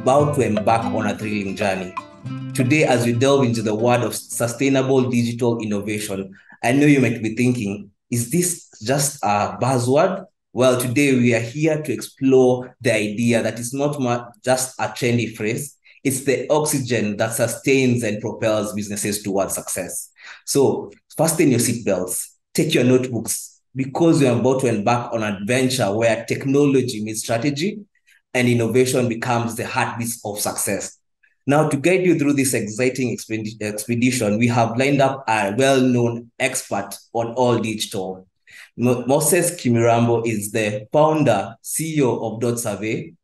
about to embark on a thrilling journey. Today, as we delve into the world of sustainable digital innovation, I know you might be thinking, is this just a buzzword? Well, today we are here to explore the idea that it's not just a trendy phrase, it's the oxygen that sustains and propels businesses towards success. So, fasten your seatbelts, take your notebooks, because you're about to embark on an adventure where technology meets strategy and innovation becomes the heartbeat of success. Now, to guide you through this exciting expedition, we have lined up a well known expert on all digital. Moses Kemibaro is the founder, CEO of Dotsavvy,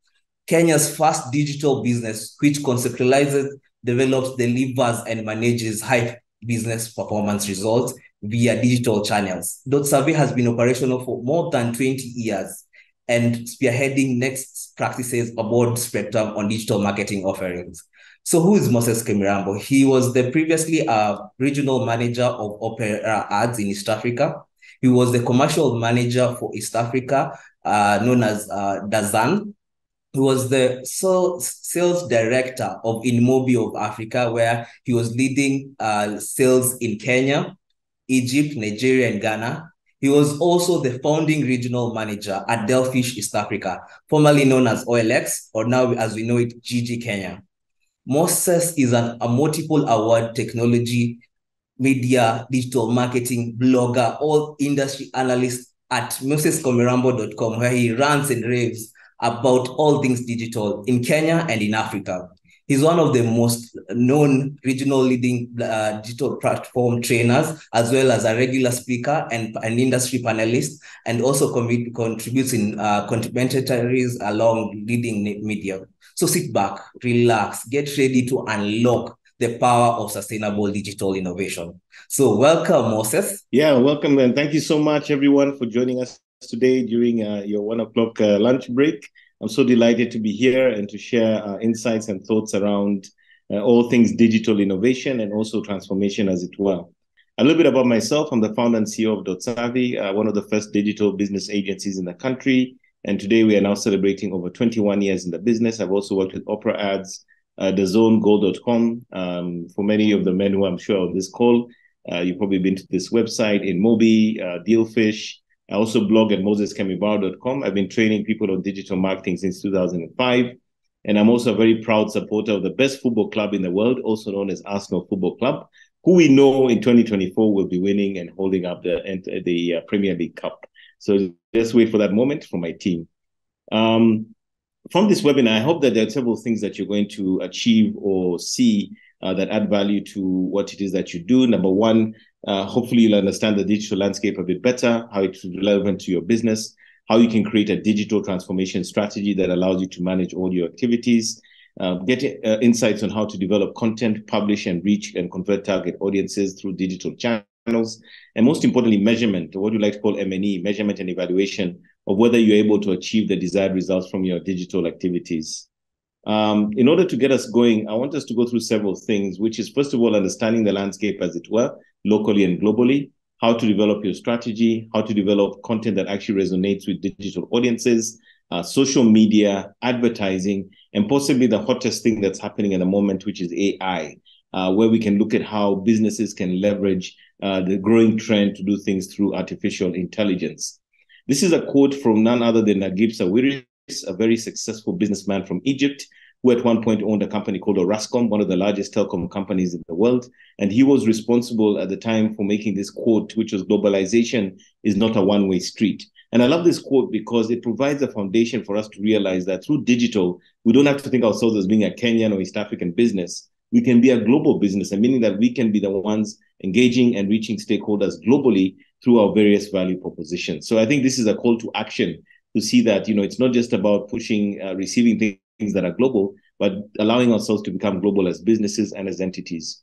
Kenya's first digital business, which conceptualizes, develops, delivers, and manages high business performance results via digital channels. Dotsavvy has been operational for more than 20 years and spearheading next practices aboard Spectrum on digital marketing offerings. So who is Moses Kemibaro? He was the previously a regional manager of Opera Ads in East Africa. He was the commercial manager for East Africa, uh, known as uh, Dazan. He was the sales director of InMobi of Africa, where he was leading uh, sales in Kenya, Egypt, Nigeria, and Ghana. He was also the founding regional manager at Dealfish East Africa, formerly known as OLX, or now as we know it, Jiji Kenya. Moses is an, a multiple award technology, media, digital marketing blogger, all industry analyst at moseskemibaro.com, where he rants and raves about all things digital in Kenya and in Africa. He's one of the most known regional leading uh, digital platform trainers, as well as a regular speaker and an industry panelist, and also com- contributes in uh, commentaries along leading media. So sit back, relax, get ready to unlock the power of sustainable digital innovation. So welcome, Moses. Yeah, welcome, and thank you so much, everyone, for joining us today during uh, your one o'clock uh, lunch break. I'm so delighted to be here and to share uh, insights and thoughts around uh, all things digital innovation and also transformation, as it were. A little bit about myself. I'm the founder and CEO of Dotsavvy, uh, one of the first digital business agencies in the country. And today we are now celebrating over 21 years in the business. I've also worked with Opera Ads, uh, thezonegold.com. Um, for many of the men who I'm sure on this call, uh, you've probably been to this website InMobi, uh, Dealfish, I also blog at moseskemibaro.com. I've been training people on digital marketing since 2005. And I'm also a very proud supporter of the best football club in the world, also known as Arsenal Football Club, who we know in 2024 will be winning and holding up the, the uh, Premier League Cup. So just wait for that moment for my team. Um, from this webinar, I hope that there are several things that you're going to achieve or see uh, that add value to what it is that you do. Number one, uh, hopefully, you'll understand the digital landscape a bit better, how it's relevant to your business, how you can create a digital transformation strategy that allows you to manage all your activities, uh, get uh, insights on how to develop content, publish and reach and convert target audiences through digital channels, and most importantly, measurement, what you like to call M&E, measurement and evaluation of whether you're able to achieve the desired results from your digital activities. Um, in order to get us going, I want us to go through several things, which is first of all, understanding the landscape as it were, locally and globally, how to develop your strategy, how to develop content that actually resonates with digital audiences, uh, social media, advertising, and possibly the hottest thing that's happening at the moment, which is AI, uh, where we can look at how businesses can leverage uh, the growing trend to do things through artificial intelligence. This is a quote from none other than Naguib Sawiris, a very successful businessman from Egypt who at one point owned a company called Orascom, one of the largest telecom companies in the world. And he was responsible at the time for making this quote, which was globalization is not a one way street. And I love this quote because it provides a foundation for us to realize that through digital, we don't have to think ourselves as being a Kenyan or East African business. We can be a global business, and meaning that we can be the ones engaging and reaching stakeholders globally through our various value propositions. So I think this is a call to action to see that you know it's not just about pushing uh, receiving things that are global but allowing ourselves to become global as businesses and as entities.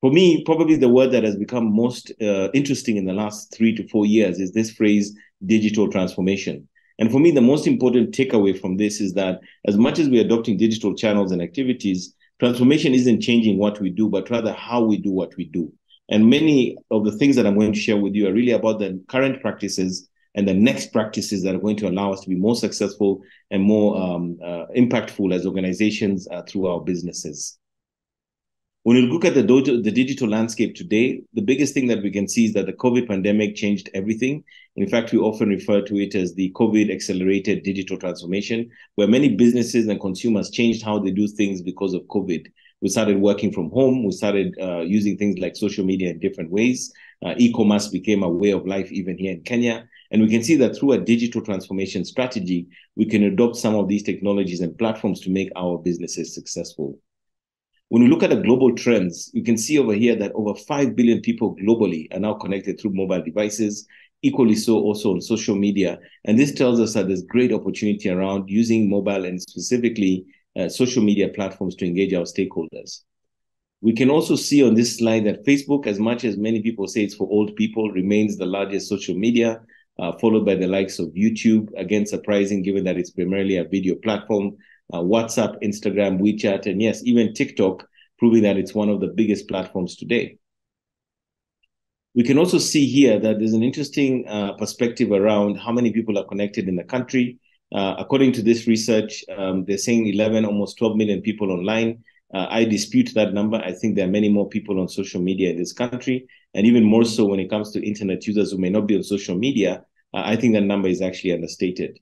For me probably the word that has become most uh, interesting in the last three to four years is this phrase digital transformation. And for me the most important takeaway from this is that as much as we're adopting digital channels and activities transformation isn't changing what we do but rather how we do what we do. And many of the things that i'm going to share with you are really about the current practices and the next practices that are going to allow us to be more successful and more um, uh, impactful as organizations uh, through our businesses. When we look at the, the digital landscape today, the biggest thing that we can see is that the COVID pandemic changed everything. In fact, we often refer to it as the COVID accelerated digital transformation, where many businesses and consumers changed how they do things because of COVID. We started working from home. We started uh, using things like social media in different ways. Uh, e-commerce became a way of life even here in Kenya. And we can see that through a digital transformation strategy, we can adopt some of these technologies and platforms to make our businesses successful. When we look at the global trends, you can see over here that over 5 billion people globally are now connected through mobile devices, equally so also on social media. And this tells us that there's great opportunity around using mobile and specifically uh, social media platforms to engage our stakeholders. We can also see on this slide that Facebook, as much as many people say it's for old people, remains the largest social media, uh, followed by the likes of YouTube. Again, surprising given that it's primarily a video platform, uh, WhatsApp, Instagram, WeChat, and yes, even TikTok, proving that it's one of the biggest platforms today. We can also see here that there's an interesting uh, perspective around how many people are connected in the country. Uh, according to this research, um, they're saying 11, almost 12 million people online. Uh, I dispute that number. I think there are many more people on social media in this country, and even more so when it comes to internet users who may not be on social media. Uh, I think that number is actually understated.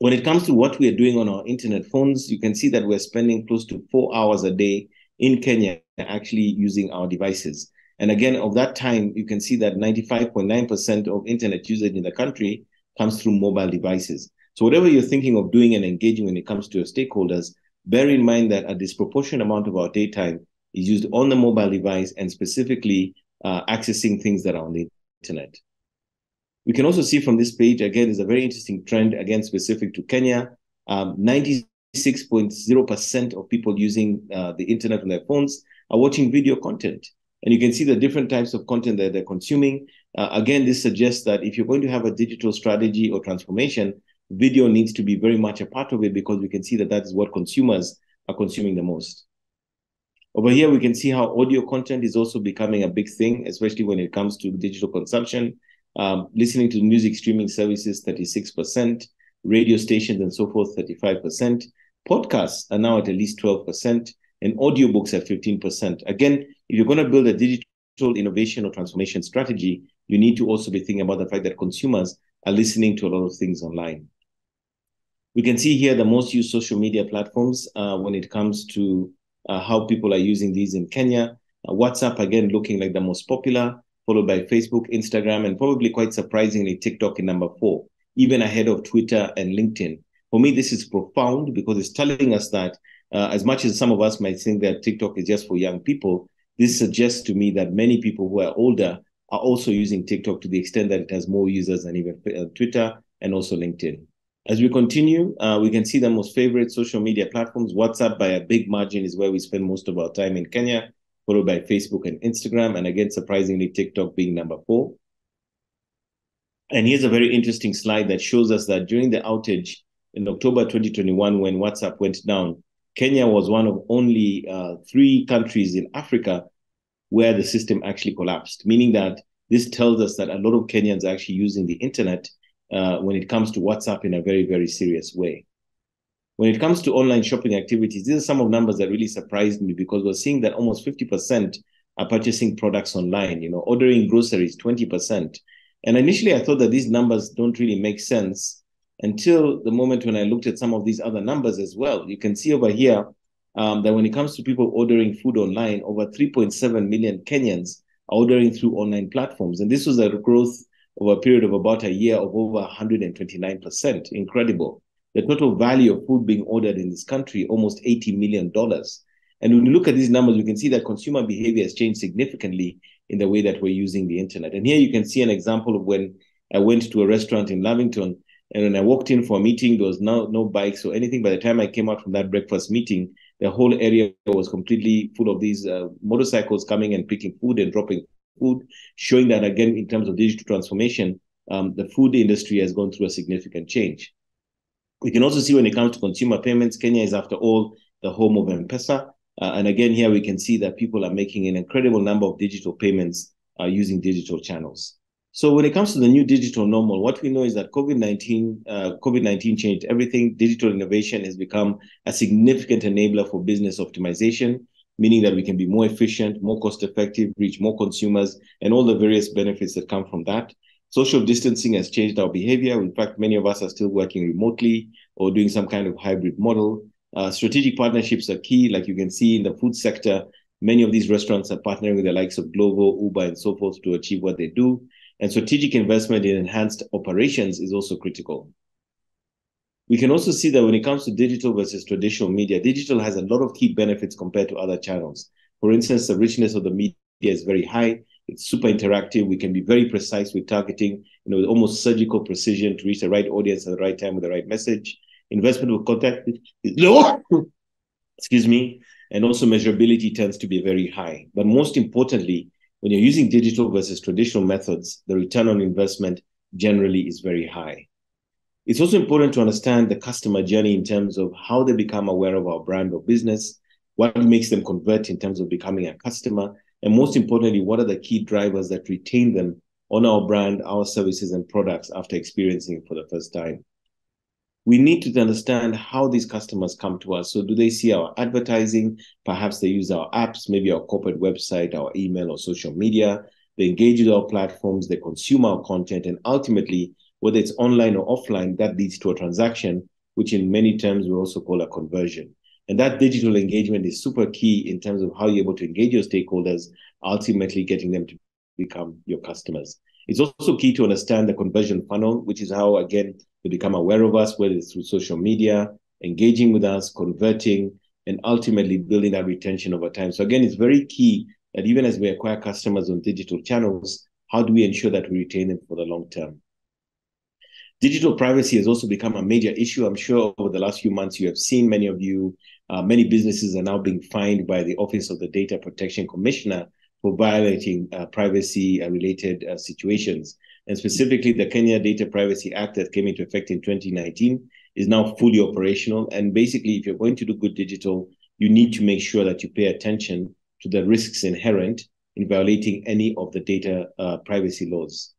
When it comes to what we are doing on our internet phones, you can see that we're spending close to four hours a day in Kenya actually using our devices. And again, of that time, you can see that 95.9% of internet usage in the country comes through mobile devices. So whatever you're thinking of doing and engaging when it comes to your stakeholders, bear in mind that a disproportionate amount of our daytime is used on the mobile device and specifically uh, accessing things that are on the internet. We can also see from this page, again, is a very interesting trend, again, specific to Kenya. Um, 96.0% of people using uh, the internet on their phones are watching video content. And you can see the different types of content that they're consuming. Uh, again, this suggests that if you're going to have a digital strategy or transformation, video needs to be very much a part of it because we can see that that is what consumers are consuming the most. Over here, we can see how audio content is also becoming a big thing, especially when it comes to digital consumption. Um, listening to music streaming services, 36%, radio stations and so forth, 35%. Podcasts are now at at least 12%, and audiobooks at 15%. Again, if you're going to build a digital innovation or transformation strategy, you need to also be thinking about the fact that consumers are listening to a lot of things online. We can see here the most used social media platforms uh, when it comes to uh, how people are using these in Kenya. Uh, WhatsApp, again, looking like the most popular followed by Facebook, Instagram, and probably quite surprisingly, TikTok in number four, even ahead of Twitter and LinkedIn. For me, this is profound because it's telling us that uh, as much as some of us might think that TikTok is just for young people, this suggests to me that many people who are older are also using TikTok to the extent that it has more users than even uh, Twitter and also LinkedIn. As we continue, uh, we can see the most favorite social media platforms. WhatsApp, by a big margin, is where we spend most of our time in Kenya followed by Facebook and Instagram. And again, surprisingly, TikTok being number four. And here's a very interesting slide that shows us that during the outage in October 2021, when WhatsApp went down, Kenya was one of only uh, three countries in Africa where the system actually collapsed, meaning that this tells us that a lot of Kenyans are actually using the internet uh, when it comes to WhatsApp in a very, very serious way. When it comes to online shopping activities, these are some of numbers that really surprised me because we're seeing that almost 50% are purchasing products online, you know, ordering groceries, 20%. And initially I thought that these numbers don't really make sense until the moment when I looked at some of these other numbers as well. You can see over here um, that when it comes to people ordering food online, over 3.7 million Kenyans are ordering through online platforms. And this was a growth over a period of about a year of over 129%. Incredible the total value of food being ordered in this country, almost $80 million. And when you look at these numbers, you can see that consumer behavior has changed significantly in the way that we're using the internet. And here you can see an example of when I went to a restaurant in Lavington, and when I walked in for a meeting, there was no, no bikes or anything. By the time I came out from that breakfast meeting, the whole area was completely full of these uh, motorcycles coming and picking food and dropping food, showing that, again, in terms of digital transformation, um, the food industry has gone through a significant change. We can also see when it comes to consumer payments, Kenya is, after all, the home of M-Pesa. Uh, and again, here we can see that people are making an incredible number of digital payments uh, using digital channels. So when it comes to the new digital normal, what we know is that COVID-19 uh, COVID-19 changed everything. Digital innovation has become a significant enabler for business optimization, meaning that we can be more efficient, more cost effective, reach more consumers, and all the various benefits that come from that. Social distancing has changed our behavior. In fact, many of us are still working remotely or doing some kind of hybrid model. Uh, strategic partnerships are key. Like you can see in the food sector, many of these restaurants are partnering with the likes of Glovo, Uber, and so forth to achieve what they do. And strategic investment in enhanced operations is also critical. We can also see that when it comes to digital versus traditional media, digital has a lot of key benefits compared to other channels. For instance, the richness of the media is very high. It's super interactive. We can be very precise with targeting, you know, almost surgical precision to reach the right audience at the right time with the right message. Investment with content is low. Excuse me. And also measurability tends to be very high. But most importantly, when you're using digital versus traditional methods, the return on investment generally is very high. It's also important to understand the customer journey in terms of how they become aware of our brand or business, what makes them convert in terms of becoming a customer, and most importantly, what are the key drivers that retain them on our brand, our services, and products after experiencing it for the first time? We need to understand how these customers come to us. So, do they see our advertising? Perhaps they use our apps, maybe our corporate website, our email, or social media. They engage with our platforms, they consume our content, and ultimately, whether it's online or offline, that leads to a transaction, which in many terms we also call a conversion. And that digital engagement is super key in terms of how you're able to engage your stakeholders, ultimately getting them to become your customers. It's also key to understand the conversion funnel, which is how, again, they become aware of us, whether it's through social media, engaging with us, converting, and ultimately building that retention over time. So, again, it's very key that even as we acquire customers on digital channels, how do we ensure that we retain them for the long term? Digital privacy has also become a major issue. I'm sure over the last few months, you have seen many of you uh, many businesses are now being fined by the Office of the Data Protection Commissioner for violating uh, privacy uh, related uh, situations. And specifically, the Kenya Data Privacy Act that came into effect in 2019 is now fully operational. And basically, if you're going to do good digital, you need to make sure that you pay attention to the risks inherent in violating any of the data uh, privacy laws.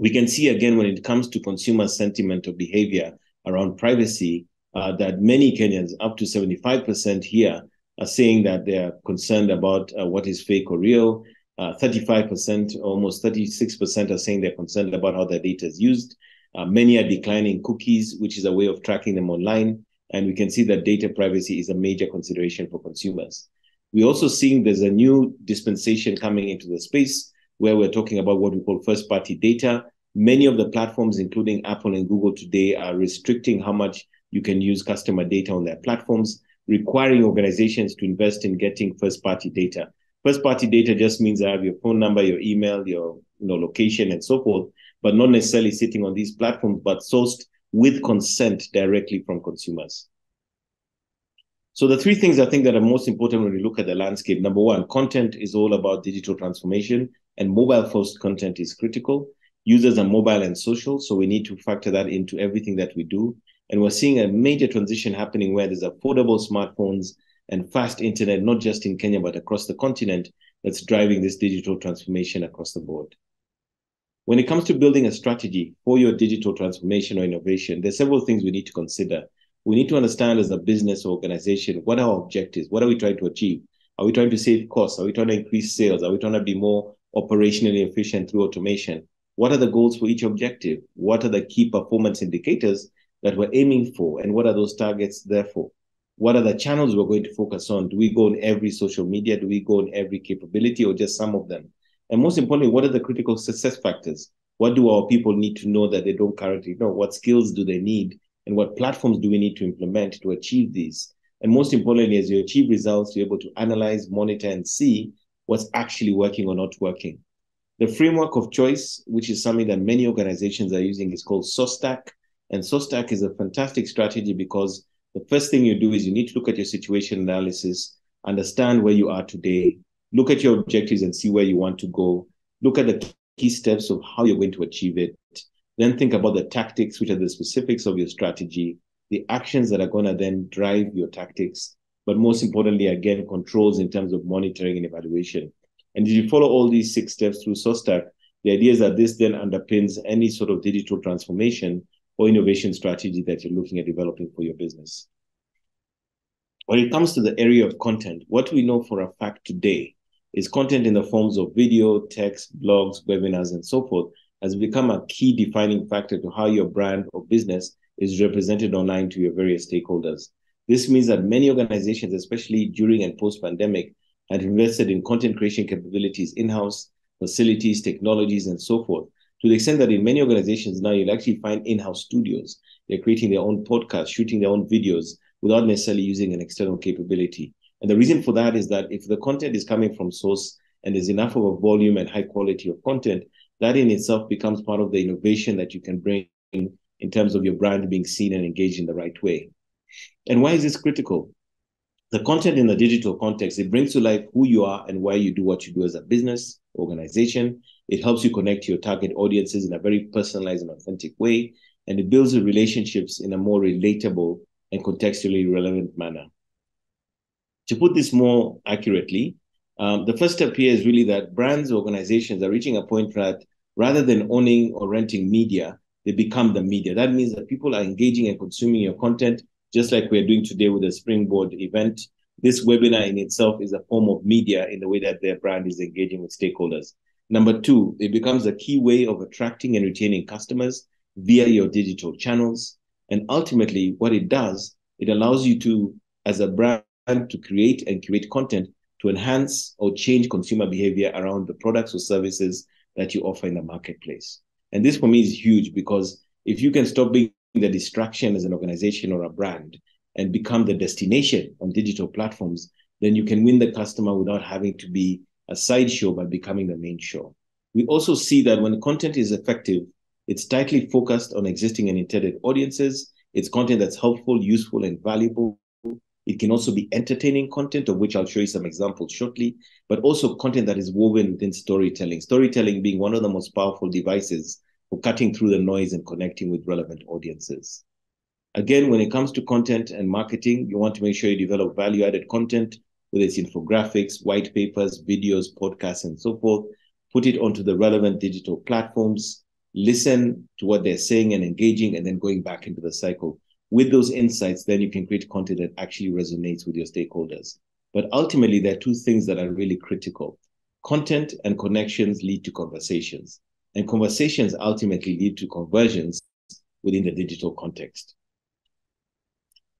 We can see again when it comes to consumer sentiment or behavior around privacy, uh, that many Kenyans, up to 75% here, are saying that they are concerned about uh, what is fake or real. Uh, 35%, almost 36% are saying they're concerned about how their data is used. Uh, many are declining cookies, which is a way of tracking them online. And we can see that data privacy is a major consideration for consumers. We're also seeing there's a new dispensation coming into the space where we're talking about what we call first party data. Many of the platforms, including Apple and Google today, are restricting how much you can use customer data on their platforms, requiring organizations to invest in getting first party data. First party data just means I have your phone number, your email, your you know, location, and so forth, but not necessarily sitting on these platforms, but sourced with consent directly from consumers. So the three things I think that are most important when we look at the landscape, number one, content is all about digital transformation and mobile first content is critical. Users are mobile and social, so we need to factor that into everything that we do. And we're seeing a major transition happening where there's affordable smartphones and fast internet, not just in Kenya, but across the continent, that's driving this digital transformation across the board. When it comes to building a strategy for your digital transformation or innovation, there's several things we need to consider. We need to understand as a business organization what are our objectives? What are we trying to achieve? Are we trying to save costs? Are we trying to increase sales? Are we trying to be more operationally efficient through automation? What are the goals for each objective? What are the key performance indicators that we're aiming for? And what are those targets therefore what are the channels we're going to focus on? Do we go on every social media? Do we go on every capability or just some of them? And most importantly what are the critical success factors? What do our people need to know that they don't currently know? What skills do they need? And what platforms do we need to implement to achieve these? And most importantly as you achieve results you're able to analyze monitor and see what's actually working or not working. The framework of choice which is something that many organizations are using is called SOSTAC. And SOSTAC is a fantastic strategy because the first thing you do is you need to look at your situation analysis, understand where you are today, look at your objectives and see where you want to go, look at the key steps of how you're going to achieve it, then think about the tactics, which are the specifics of your strategy, the actions that are going to then drive your tactics, but most importantly, again, controls in terms of monitoring and evaluation. And if you follow all these six steps through SOSTAC, The idea is that this then underpins any sort of digital transformation or innovation strategy that you're looking at developing for your business. When it comes to the area of content, what we know for a fact today is content in the forms of video, text, blogs, webinars, and so forth has become a key defining factor to how your brand or business is represented online to your various stakeholders. This means that many organizations, especially during and post pandemic, had invested in content creation capabilities in house, facilities, technologies, and so forth. To the extent that in many organizations now, you'll actually find in house studios. They're creating their own podcasts, shooting their own videos without necessarily using an external capability. And the reason for that is that if the content is coming from source and there's enough of a volume and high quality of content, that in itself becomes part of the innovation that you can bring in terms of your brand being seen and engaged in the right way. And why is this critical? The content in the digital context, it brings to life who you are and why you do what you do as a business, organization. It helps you connect to your target audiences in a very personalized and authentic way. And it builds relationships in a more relatable and contextually relevant manner. To put this more accurately, um, the first step here is really that brands, organizations are reaching a point that rather than owning or renting media, they become the media. That means that people are engaging and consuming your content, just like we're doing today with the Springboard event. This webinar in itself is a form of media in the way that their brand is engaging with stakeholders. Number two, it becomes a key way of attracting and retaining customers via your digital channels. And ultimately, what it does, it allows you to, as a brand, to create and curate content to enhance or change consumer behavior around the products or services that you offer in the marketplace. And this for me is huge because if you can stop being the distraction as an organization or a brand and become the destination on digital platforms, then you can win the customer without having to be a sideshow by becoming the main show. We also see that when content is effective, it's tightly focused on existing and intended audiences. It's content that's helpful, useful, and valuable it can also be entertaining content, of which I'll show you some examples shortly, but also content that is woven within storytelling. Storytelling being one of the most powerful devices for cutting through the noise and connecting with relevant audiences. Again, when it comes to content and marketing, you want to make sure you develop value added content, whether it's infographics, white papers, videos, podcasts, and so forth. Put it onto the relevant digital platforms, listen to what they're saying and engaging, and then going back into the cycle with those insights, then you can create content that actually resonates with your stakeholders. But ultimately, there are two things that are really critical content and connections lead to conversations, and conversations ultimately lead to conversions within the digital context.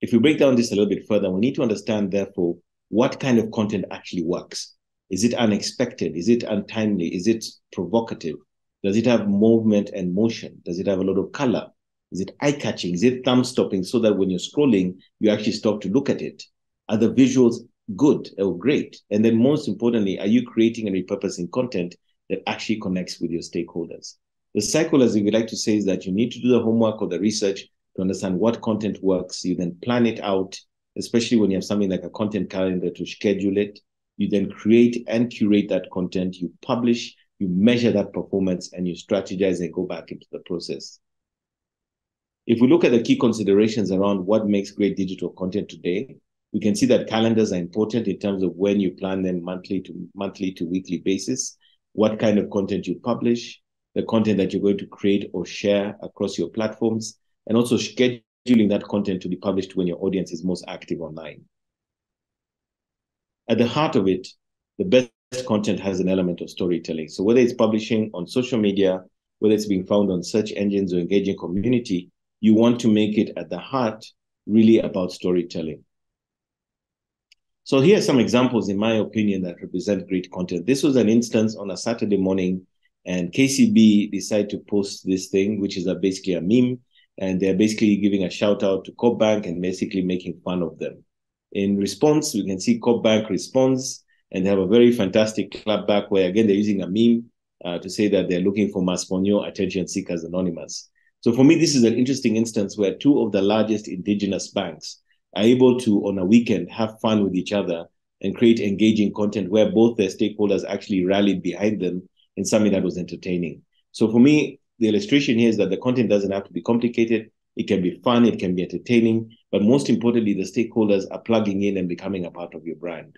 If we break down this a little bit further, we need to understand, therefore, what kind of content actually works. Is it unexpected? Is it untimely? Is it provocative? Does it have movement and motion? Does it have a lot of color? Is it eye catching? Is it thumb stopping so that when you're scrolling, you actually stop to look at it? Are the visuals good or great? And then, most importantly, are you creating and repurposing content that actually connects with your stakeholders? The cycle, as we would like to say, is that you need to do the homework or the research to understand what content works. You then plan it out, especially when you have something like a content calendar to schedule it. You then create and curate that content. You publish, you measure that performance, and you strategize and go back into the process. If we look at the key considerations around what makes great digital content today, we can see that calendars are important in terms of when you plan them monthly to monthly to weekly basis, what kind of content you publish, the content that you're going to create or share across your platforms, and also scheduling that content to be published when your audience is most active online. At the heart of it, the best content has an element of storytelling. So whether it's publishing on social media, whether it's being found on search engines or engaging community, you want to make it at the heart really about storytelling. So here are some examples, in my opinion, that represent great content. This was an instance on a Saturday morning, and KCB decided to post this thing, which is a, basically a meme, and they're basically giving a shout out to Coop Bank and basically making fun of them. In response, we can see Coop Bank responds, and they have a very fantastic clap back where again they're using a meme uh, to say that they're looking for Masponyo attention seekers anonymous. So for me, this is an interesting instance where two of the largest indigenous banks are able to, on a weekend, have fun with each other and create engaging content where both their stakeholders actually rallied behind them in something that was entertaining. So for me, the illustration here is that the content doesn't have to be complicated. It can be fun, it can be entertaining, but most importantly, the stakeholders are plugging in and becoming a part of your brand.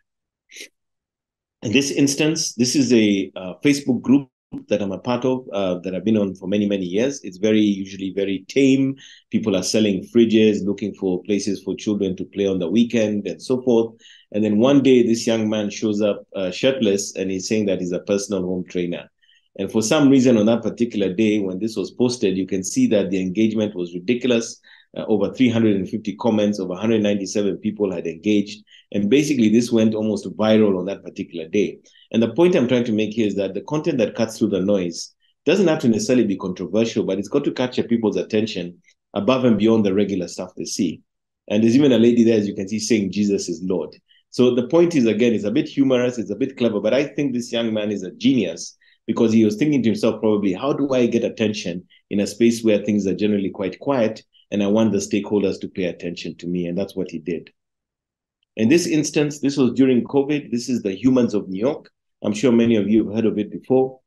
In this instance, this is a uh, Facebook group that I'm a part of uh, that I've been on for many, many years. It's very usually very tame. People are selling fridges, looking for places for children to play on the weekend and so forth. And then one day, this young man shows up uh, shirtless and he's saying that he's a personal home trainer. And for some reason, on that particular day, when this was posted, you can see that the engagement was ridiculous. Uh, over 350 comments, over 197 people had engaged. And basically, this went almost viral on that particular day. And the point I'm trying to make here is that the content that cuts through the noise doesn't have to necessarily be controversial, but it's got to capture people's attention above and beyond the regular stuff they see. And there's even a lady there, as you can see, saying Jesus is Lord. So the point is, again, it's a bit humorous, it's a bit clever, but I think this young man is a genius because he was thinking to himself, probably, how do I get attention in a space where things are generally quite quiet? And I want the stakeholders to pay attention to me. And that's what he did. In this instance, this was during COVID. This is the Humans of New York. I'm sure many of you have heard of it before.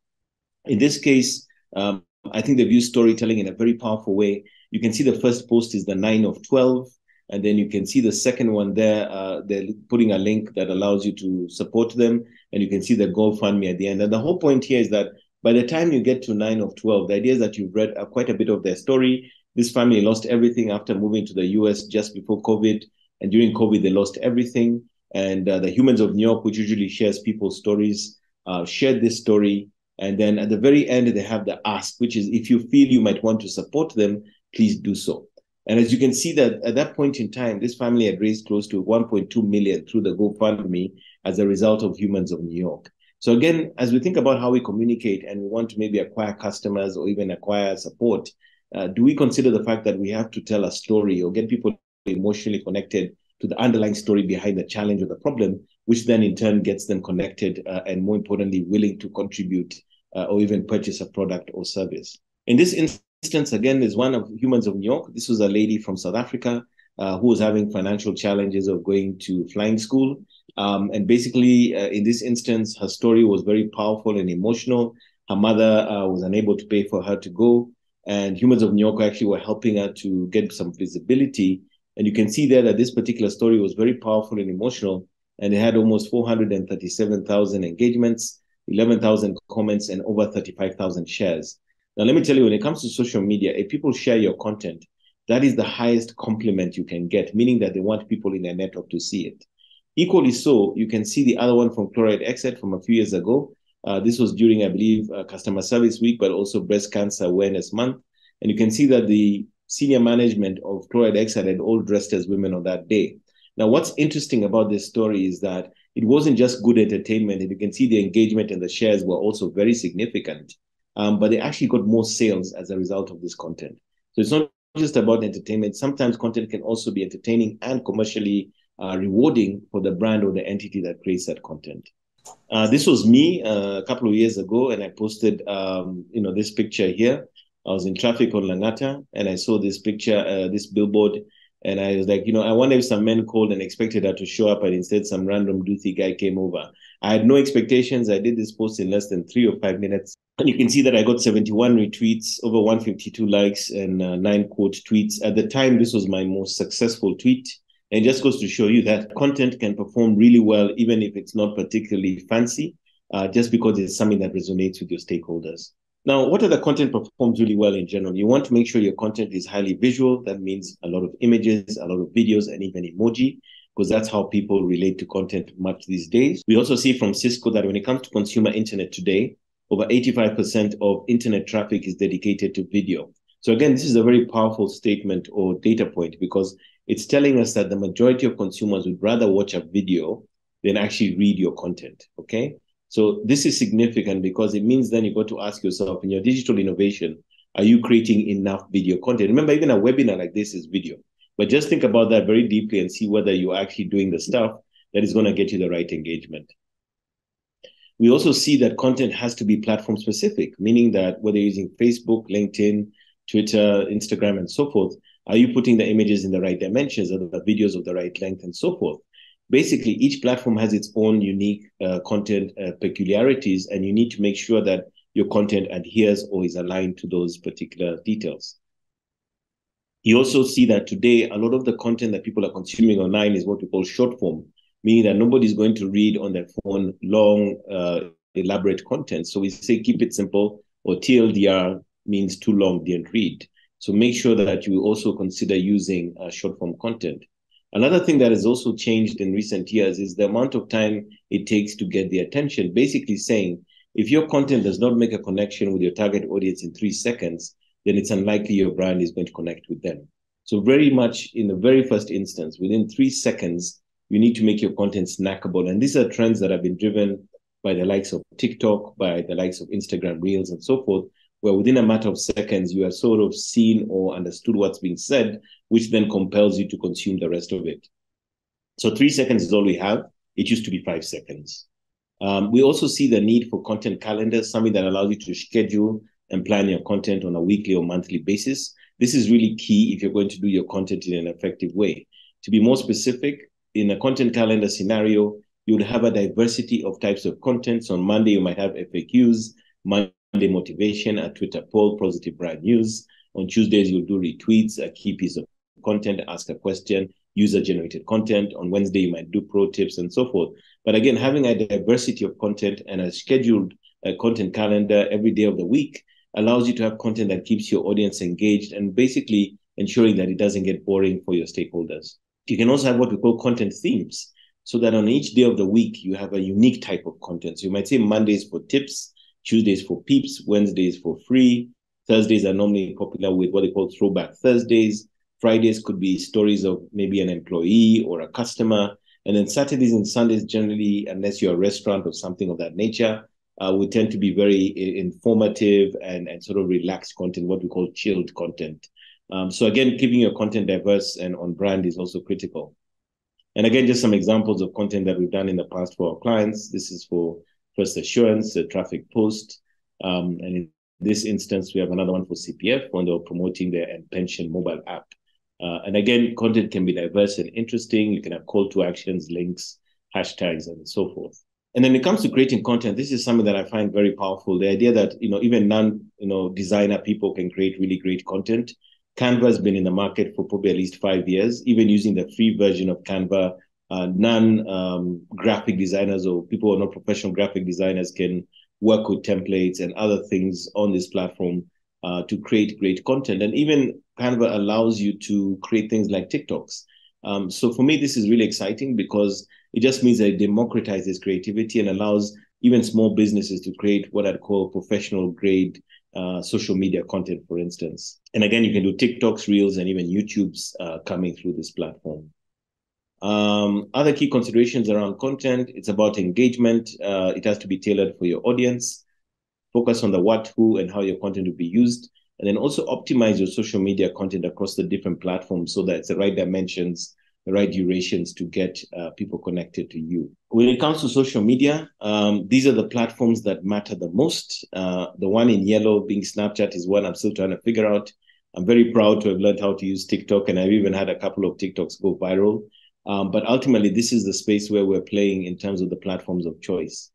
In this case, um, I think they've used storytelling in a very powerful way. You can see the first post is the 9 of 12. And then you can see the second one there. Uh, they're putting a link that allows you to support them. And you can see the GoFundMe at the end. And the whole point here is that by the time you get to 9 of 12, the idea is that you've read uh, quite a bit of their story. This family lost everything after moving to the US just before COVID. And during COVID, they lost everything. And uh, the Humans of New York, which usually shares people's stories, uh, shared this story. And then at the very end, they have the ask, which is if you feel you might want to support them, please do so. And as you can see that at that point in time, this family had raised close to 1.2 million through the GoFundMe as a result of Humans of New York. So again, as we think about how we communicate and we want to maybe acquire customers or even acquire support, uh, do we consider the fact that we have to tell a story or get people emotionally connected to the underlying story behind the challenge or the problem, which then in turn gets them connected uh, and more importantly, willing to contribute uh, or even purchase a product or service. In this instance, again, is one of Humans of New York. This was a lady from South Africa uh, who was having financial challenges of going to flying school. Um, and basically, uh, in this instance, her story was very powerful and emotional. Her mother uh, was unable to pay for her to go. And Humans of New York actually were helping her to get some visibility and you can see there that this particular story was very powerful and emotional. And it had almost 437,000 engagements, 11,000 comments, and over 35,000 shares. Now, let me tell you, when it comes to social media, if people share your content, that is the highest compliment you can get, meaning that they want people in their network to see it. Equally so, you can see the other one from Chloride Exide from a few years ago. Uh, this was during, I believe, uh, Customer Service Week, but also Breast Cancer Awareness Month. And you can see that the senior management of Chloride had all dressed as women on that day. Now, what's interesting about this story is that it wasn't just good entertainment. And you can see the engagement and the shares were also very significant. Um, but they actually got more sales as a result of this content. So it's not just about entertainment. Sometimes content can also be entertaining and commercially uh, rewarding for the brand or the entity that creates that content. Uh, this was me uh, a couple of years ago, and I posted, um, you know, this picture here. I was in traffic on Langata and I saw this picture, uh, this billboard, and I was like, you know, I wonder if some men called and expected her to show up, and instead some random Duthi guy came over. I had no expectations. I did this post in less than three or five minutes, and you can see that I got 71 retweets, over 152 likes, and uh, nine quote tweets. At the time, this was my most successful tweet. And just goes to show you that content can perform really well, even if it's not particularly fancy, uh, just because it's something that resonates with your stakeholders. Now, what other content performs really well in general? You want to make sure your content is highly visual. That means a lot of images, a lot of videos, and even emoji, because that's how people relate to content much these days. We also see from Cisco that when it comes to consumer internet today, over 85% of internet traffic is dedicated to video. So again, this is a very powerful statement or data point because it's telling us that the majority of consumers would rather watch a video than actually read your content. Okay. So this is significant because it means then you got to ask yourself in your digital innovation, are you creating enough video content? Remember, even a webinar like this is video. But just think about that very deeply and see whether you're actually doing the stuff that is going to get you the right engagement. We also see that content has to be platform specific, meaning that whether you're using Facebook, LinkedIn, Twitter, Instagram, and so forth, are you putting the images in the right dimensions, Are the videos of the right length, and so forth? Basically each platform has its own unique uh, content uh, peculiarities, and you need to make sure that your content adheres or is aligned to those particular details. You also see that today, a lot of the content that people are consuming online is what we call short form, meaning that nobody's going to read on their phone long, uh, elaborate content. So we say keep it simple, or TLDR means too long, didn't read. So make sure that you also consider using uh, short form content. Another thing that has also changed in recent years is the amount of time it takes to get the attention. Basically, saying if your content does not make a connection with your target audience in three seconds, then it's unlikely your brand is going to connect with them. So, very much in the very first instance, within three seconds, you need to make your content snackable. And these are trends that have been driven by the likes of TikTok, by the likes of Instagram Reels, and so forth, where within a matter of seconds, you have sort of seen or understood what's being said, which then compels you to consume the rest of it. So three seconds is all we have. It used to be five seconds. Um, we also see the need for content calendars, something that allows you to schedule and plan your content on a weekly or monthly basis. This is really key if you're going to do your content in an effective way. To be more specific, in a content calendar scenario, you would have a diversity of types of content. So on Monday, you might have FAQs, Monday motivation, a Twitter poll, positive brand news. On Tuesdays, you'll do retweets, a key piece of content, ask a question, user generated content. On Wednesday, you might do pro tips and so forth. But again, having a diversity of content and a scheduled uh, content calendar every day of the week allows you to have content that keeps your audience engaged and basically ensuring that it doesn't get boring for your stakeholders. You can also have what we call content themes so that on each day of the week, you have a unique type of content. So you might say Mondays for tips, Tuesdays for peeps, Wednesdays for free. Thursdays are normally popular with what they call throwback Thursdays. Fridays could be stories of maybe an employee or a customer. And then Saturdays and Sundays, generally, unless you're a restaurant or something of that nature, uh, would tend to be very informative and, and sort of relaxed content, what we call chilled content. Um, so again, keeping your content diverse and on brand is also critical. And again, just some examples of content that we've done in the past for our clients. This is for First Assurance, a traffic post. Um, and in this instance, we have another one for CPF when they're promoting their pension mobile app. Uh, and again, content can be diverse and interesting. You can have call to actions, links, hashtags, and so forth. And then it comes to creating content, this is something that I find very powerful. The idea that you know even non you know designer people can create really great content. Canva has been in the market for probably at least five years. Even using the free version of Canva, uh, non um, graphic designers or people who are not professional graphic designers can work with templates and other things on this platform uh, to create great content. And even Canva allows you to create things like TikToks. Um, so for me, this is really exciting because it just means that it democratizes creativity and allows even small businesses to create what I'd call professional grade uh, social media content, for instance. And again, you can do TikToks, Reels, and even YouTube's uh, coming through this platform. Um, other key considerations around content, it's about engagement. Uh, it has to be tailored for your audience. Focus on the what, who, and how your content will be used. And then also optimize your social media content across the different platforms so that it's the right dimensions the right durations to get uh, people connected to you. When it comes to social media, um, these are the platforms that matter the most. Uh, the one in yellow being Snapchat is one I'm still trying to figure out. I'm very proud to have learned how to use TikTok, and I've even had a couple of TikToks go viral. Um, but ultimately, this is the space where we're playing in terms of the platforms of choice.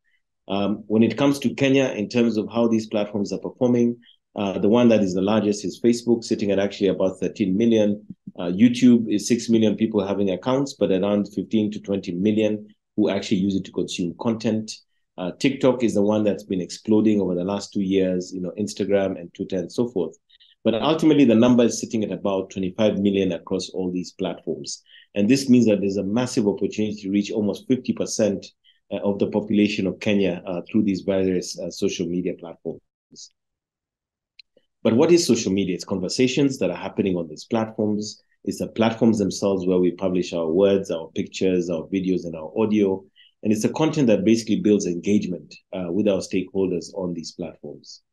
Um, when it comes to Kenya, in terms of how these platforms are performing, uh, the one that is the largest is Facebook, sitting at actually about 13 million. Uh, YouTube is 6 million people having accounts, but around 15 to 20 million who actually use it to consume content. Uh, TikTok is the one that's been exploding over the last two years, you know, Instagram and Twitter and so forth. But ultimately, the number is sitting at about 25 million across all these platforms. And this means that there's a massive opportunity to reach almost 50% uh, of the population of Kenya uh, through these various uh, social media platforms. But what is social media? It's conversations that are happening on these platforms. It's the platforms themselves where we publish our words, our pictures, our videos, and our audio. And it's the content that basically builds engagement uh, with our stakeholders on these platforms.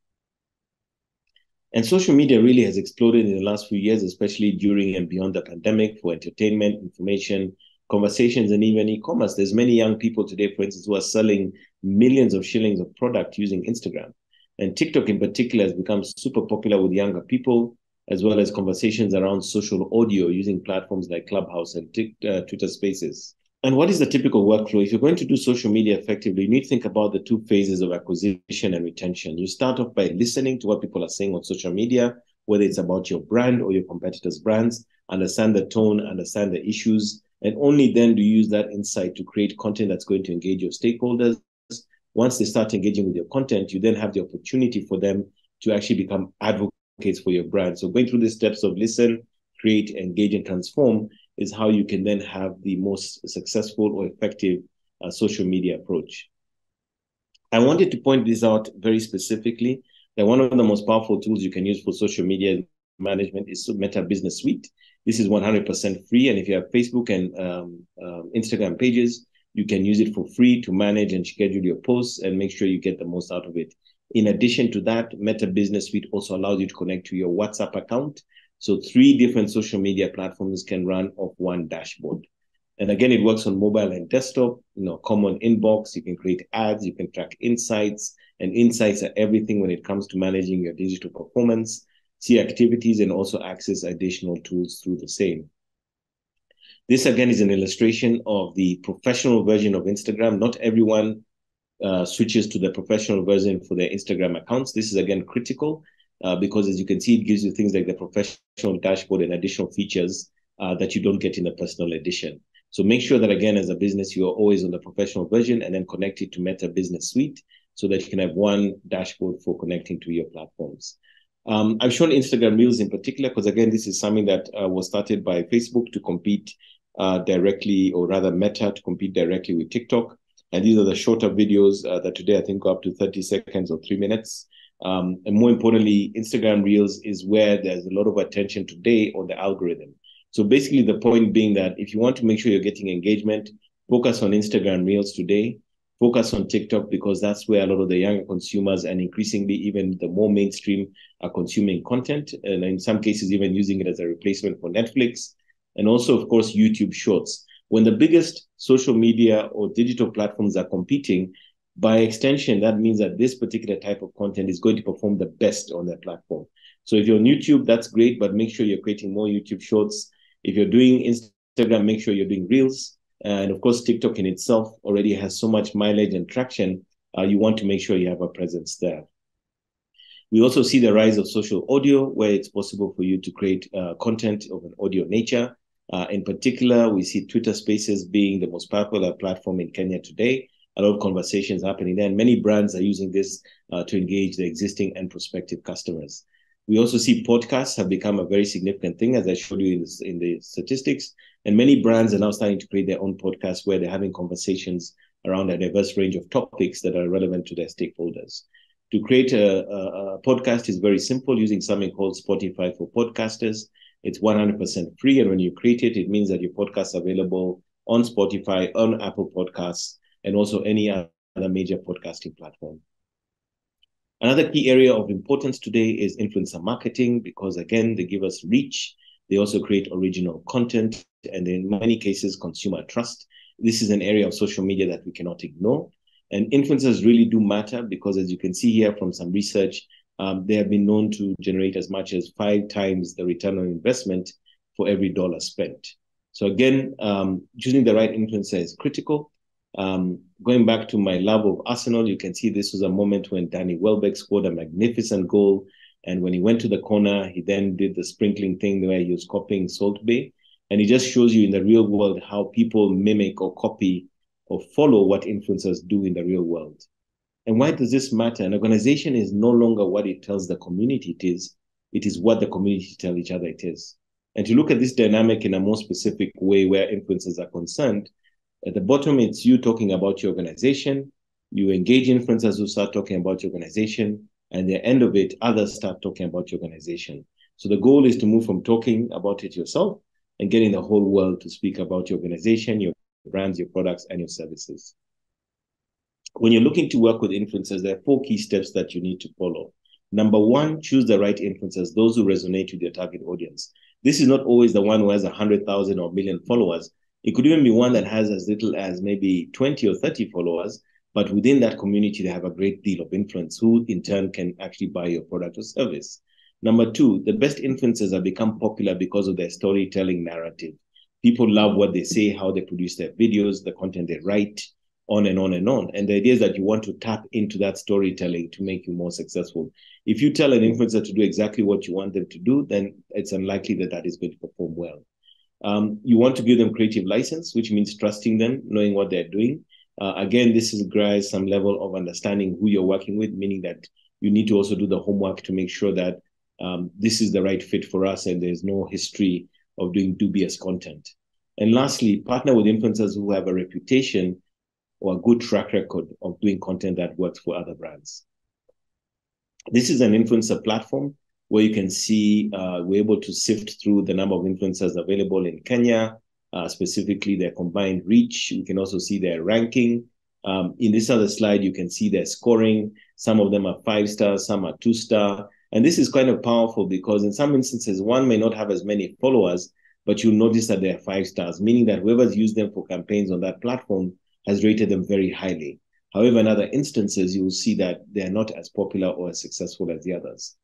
And social media really has exploded in the last few years, especially during and beyond the pandemic for entertainment, information, conversations, and even e-commerce. There's many young people today, for instance, who are selling millions of shillings of product using Instagram. And TikTok in particular has become super popular with younger people, as well as conversations around social audio using platforms like Clubhouse and uh, Twitter Spaces. And what is the typical workflow? If you're going to do social media effectively, you need to think about the two phases of acquisition and retention. You start off by listening to what people are saying on social media, whether it's about your brand or your competitors' brands, understand the tone, understand the issues, and only then do you use that insight to create content that's going to engage your stakeholders once they start engaging with your content, you then have the opportunity for them to actually become advocates for your brand. So going through the steps of listen, create, engage, and transform is how you can then have the most successful or effective uh, social media approach. I wanted to point this out very specifically that one of the most powerful tools you can use for social media management is Meta Business Suite. This is 100% free. And if you have Facebook and um, um, Instagram pages, you can use it for free to manage and schedule your posts and make sure you get the most out of it. In addition to that, Meta Business Suite also allows you to connect to your WhatsApp account. So three different social media platforms can run off one dashboard. And again, it works on mobile and desktop, you know, common inbox. You can create ads, you can track insights, and insights are everything when it comes to managing your digital performance see activities, and also access additional tools through the same. This again is an illustration of the professional version of Instagram. Not everyone uh, switches to the professional version for their Instagram accounts. This is again critical uh, because as you can see, it gives you things like the professional dashboard and additional features uh, that you don't get in the personal edition. So make sure that again, as a business, you are always on the professional version and then connect it to Meta Business Suite so that you can have one dashboard for connecting to your platforms. Um, I've shown Instagram Reels in particular because, again, this is something that uh, was started by Facebook to compete uh, directly, or rather, Meta to compete directly with TikTok. And these are the shorter videos uh, that today I think go up to 30 seconds or three minutes. Um, and more importantly, Instagram Reels is where there's a lot of attention today on the algorithm. So basically, the point being that if you want to make sure you're getting engagement, focus on Instagram Reels today focus on TikTok because that's where a lot of the younger consumers and increasingly even the more mainstream are consuming content. And in some cases, even using it as a replacement for Netflix. And also, of course, YouTube Shorts. When the biggest social media or digital platforms are competing, by extension, that means that this particular type of content is going to perform the best on that platform. So if you're on YouTube, that's great, but make sure you're creating more YouTube Shorts. If you're doing Instagram, make sure you're doing Reels. And of course, TikTok in itself already has so much mileage and traction. Uh, you want to make sure you have a presence there. We also see the rise of social audio, where it's possible for you to create uh, content of an audio nature. Uh, in particular, we see Twitter Spaces being the most popular platform in Kenya today. A lot of conversations happening there, and many brands are using this uh, to engage their existing and prospective customers. We also see podcasts have become a very significant thing, as I showed you in the, in the statistics. And many brands are now starting to create their own podcasts where they're having conversations around a diverse range of topics that are relevant to their stakeholders. To create a, a, a podcast is very simple using something called Spotify for podcasters. It's 100% free. And when you create it, it means that your podcast is available on Spotify, on Apple Podcasts, and also any other major podcasting platform. Another key area of importance today is influencer marketing because, again, they give us reach. They also create original content and in many cases, consumer trust. This is an area of social media that we cannot ignore. And influencers really do matter because, as you can see here from some research, um, they have been known to generate as much as five times the return on investment for every dollar spent. So, again, um, choosing the right influencer is critical. Um, going back to my love of Arsenal, you can see this was a moment when Danny Welbeck scored a magnificent goal. And when he went to the corner, he then did the sprinkling thing where he was copying Salt Bae. And it just shows you in the real world how people mimic or copy or follow what influencers do in the real world. And why does this matter? An organization is no longer what it tells the community it is, it is what the community tell each other it is. And to look at this dynamic in a more specific way where influencers are concerned, at the bottom, it's you talking about your organization. You engage influencers who start talking about your organization. And the end of it, others start talking about your organization. So the goal is to move from talking about it yourself and getting the whole world to speak about your organization, your brands, your products, and your services. When you're looking to work with influencers, there are four key steps that you need to follow. Number one, choose the right influencers, those who resonate with your target audience. This is not always the one who has 100,000 or million followers. It could even be one that has as little as maybe 20 or 30 followers, but within that community, they have a great deal of influence who in turn can actually buy your product or service. Number two, the best influencers have become popular because of their storytelling narrative. People love what they say, how they produce their videos, the content they write, on and on and on. And the idea is that you want to tap into that storytelling to make you more successful. If you tell an influencer to do exactly what you want them to do, then it's unlikely that that is going to perform well. Um, you want to give them creative license, which means trusting them, knowing what they're doing. Uh, again, this requires some level of understanding who you're working with, meaning that you need to also do the homework to make sure that um, this is the right fit for us and there's no history of doing dubious content. And lastly, partner with influencers who have a reputation or a good track record of doing content that works for other brands. This is an influencer platform where you can see uh, we're able to sift through the number of influencers available in Kenya, uh, specifically their combined reach. We can also see their ranking. Um, in this other slide, you can see their scoring. Some of them are five stars, some are two star. And this is kind of powerful because in some instances, one may not have as many followers, but you'll notice that they're five stars, meaning that whoever's used them for campaigns on that platform has rated them very highly. However, in other instances, you will see that they're not as popular or as successful as the others.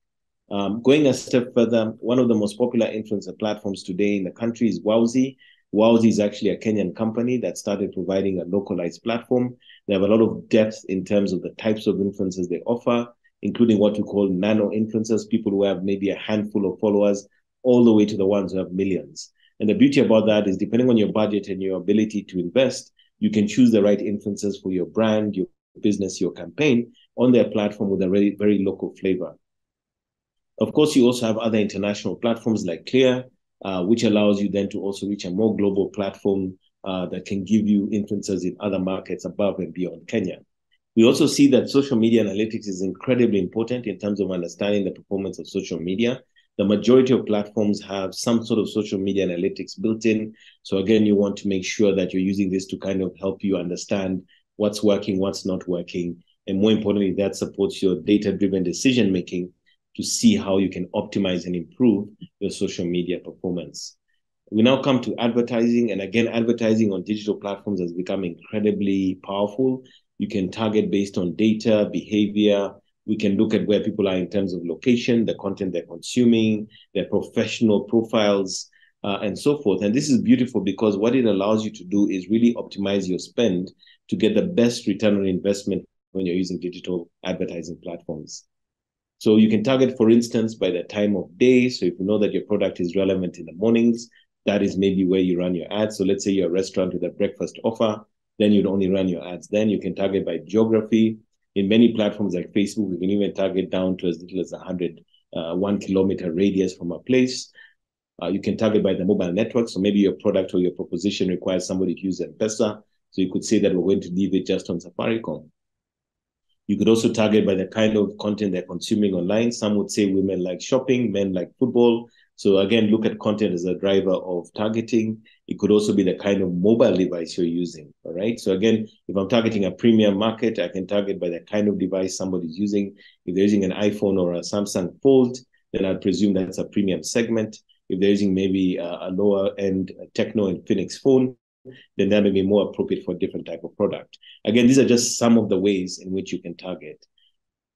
Um, going a step further, one of the most popular influencer platforms today in the country is Wowzi. Wowzi is actually a Kenyan company that started providing a localized platform. They have a lot of depth in terms of the types of influencers they offer, including what we call nano influencers, people who have maybe a handful of followers, all the way to the ones who have millions. And the beauty about that is, depending on your budget and your ability to invest, you can choose the right influencers for your brand, your business, your campaign on their platform with a very, very local flavor. Of course, you also have other international platforms like Klear, uh, which allows you then to also reach a more global platform uh, that can give you influencers in other markets above and beyond Kenya. We also see that social media analytics is incredibly important in terms of understanding the performance of social media the majority of platforms have some sort of social media analytics built in. So again, you want to make sure that you're using this to kind of help you understand what's working, what's not working, and more importantly, that supports your data-driven decision making to see how you can optimize and improve your social media performance. We now come to advertising, and again, advertising on digital platforms has become incredibly powerful. You can target based on data, behavior, we can look at where people are in terms of location, the content they're consuming, their professional profiles, uh, and so forth. And this is beautiful because what it allows you to do is really optimize your spend to get the best return on investment when you're using digital advertising platforms. So you can target, for instance, by the time of day. So if you know that your product is relevant in the mornings, that is maybe where you run your ads. So let's say you're a restaurant with a breakfast offer, then you'd only run your ads. Then you can target by geography in many platforms like Facebook, we can even target down to as little as 100, uh, one kilometer radius from a place. Uh, you can target by the mobile network. So maybe your product or your proposition requires somebody to use M-Pesa. So you could say that we're going to leave it just on Safaricom. You could also target by the kind of content they're consuming online. Some would say women like shopping, men like football. So again, look at content as a driver of targeting. It could also be the kind of mobile device you're using. All right. So again, if I'm targeting a premium market, I can target by the kind of device somebody's using. If they're using an iPhone or a Samsung Fold, then I'd presume that's a premium segment. If they're using maybe a, lower end Tecno Phoenix phone, then that may be more appropriate for a different type of product. Again, these are just some of the ways in which you can target.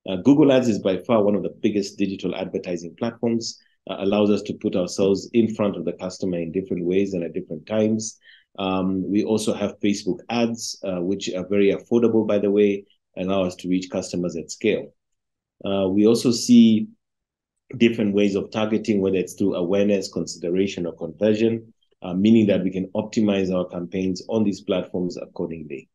Uh, Google Ads is by far one of the biggest digital advertising platforms uh, allows us to put ourselves in front of the customer in different ways and at different times. Um, we also have Facebook ads, uh, which are very affordable, by the way, allow us to reach customers at scale. Uh, we also see different ways of targeting, whether it's through awareness, consideration, or conversion, uh, meaning that we can optimize our campaigns on these platforms accordingly.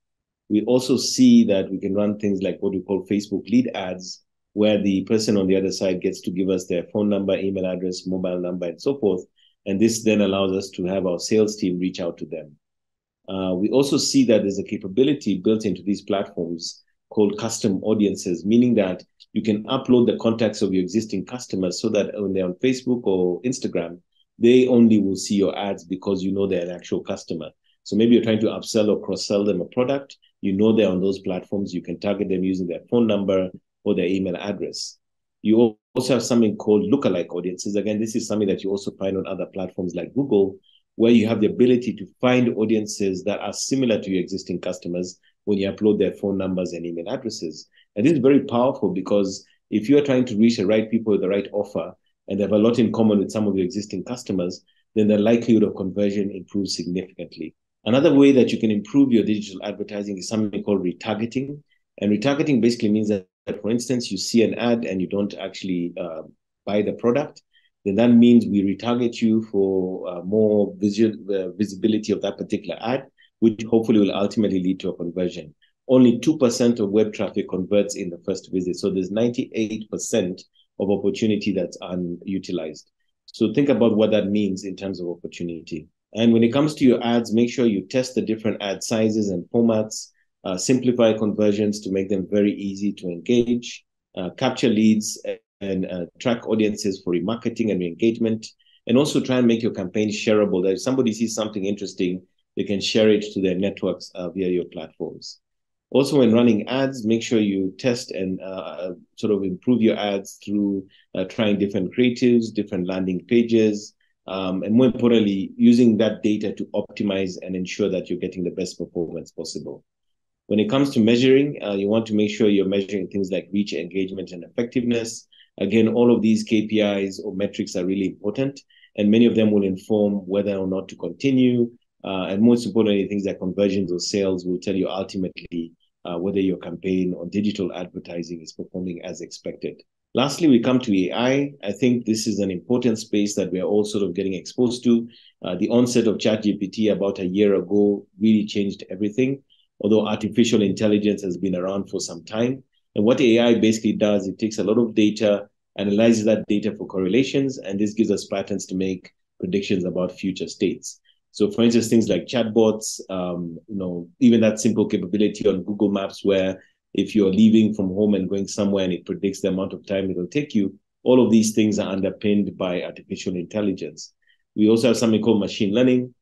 We also see that we can run things like what we call Facebook lead ads, where the person on the other side gets to give us their phone number, email address, mobile number, and so forth. And this then allows us to have our sales team reach out to them. Uh, we also see that there's a capability built into these platforms called custom audiences, meaning that you can upload the contacts of your existing customers so that when they're on Facebook or Instagram, they only will see your ads because you know they're an actual customer. So maybe you're trying to upsell or cross sell them a product. You know they're on those platforms. You can target them using their phone number, or their email address. You also have something called lookalike audiences. Again, this is something that you also find on other platforms like Google, where you have the ability to find audiences that are similar to your existing customers when you upload their phone numbers and email addresses. And this is very powerful because if you are trying to reach the right people with the right offer and they have a lot in common with some of your existing customers, then the likelihood of conversion improves significantly. Another way that you can improve your digital advertising is something called retargeting. And retargeting basically means that for instance, you see an ad and you don't actually uh, buy the product, then that means we retarget you for uh, more visual uh, visibility of that particular ad. which hopefully will ultimately lead to a conversion. Only 2% of web traffic converts in the first visit. So there's 98% of opportunity that's unutilized. So think about what that means in terms of opportunity. And when it comes to your ads, make sure you test the different ad sizes and formats, uh, simplify conversions to make them very easy to engage, uh, capture leads and uh, track audiences for remarketing and re-engagement, and also try and make your campaign shareable. That if somebody sees something interesting, they can share it to their networks uh, via your platforms. Also, when running ads, make sure you test and uh, sort of improve your ads through uh, trying different creatives, different landing pages, um, and more importantly, using that data to optimize and ensure that you're getting the best performance possible. When it comes to measuring, uh, you want to make sure you're measuring things like reach, engagement, and effectiveness. Again, all of these KPIs or metrics are really important, and many of them will inform whether or not to continue. Uh, and most importantly, things like conversions or sales will tell you ultimately uh, whether your campaign or digital advertising is performing as expected. Lastly, we come to AI. I think this is an important space that we are all sort of getting exposed to. Uh, the onset of ChatGPT about a year ago really changed everything, although artificial intelligence has been around for some time. And what AI basically does, it takes a lot of data, analyzes that data for correlations, and this gives us patterns to make predictions about future states. So, for instance, things like chatbots, um, you know, even that simple capability on Google Maps where if you're leaving from home and going somewhere and it predicts the amount of time it'll take you, all of these things are underpinned by artificial intelligence. We also have something called machine learning,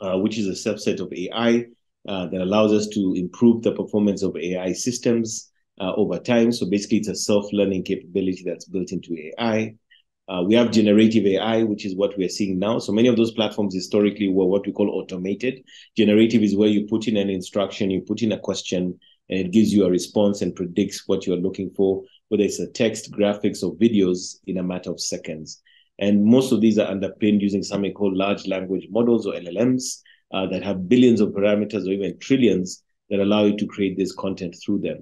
uh, which is a subset of AI uh, that allows us to improve the performance of AI systems uh, over time. So basically, it's a self-learning capability that's built into AI. Uh, we have generative AI, which is what we're seeing now. So many of those platforms historically were what we call automated. Generative is where you put in an instruction, you put in a question, and it gives you a response and predicts what you're looking for, whether it's a text, graphics, or videos in a matter of seconds. And most of these are underpinned using something called large language models or LLMs uh, that have billions of parameters or even trillions that allow you to create this content through them.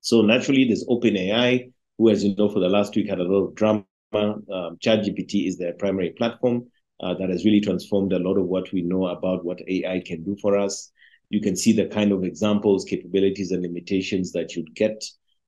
So naturally, there's OpenAI, who, as you know, for the last week had a lot of drama. Um, ChatGPT is their primary platform uh, that has really transformed a lot of what we know about what AI can do for us. You can see the kind of examples, capabilities, and limitations that you'd get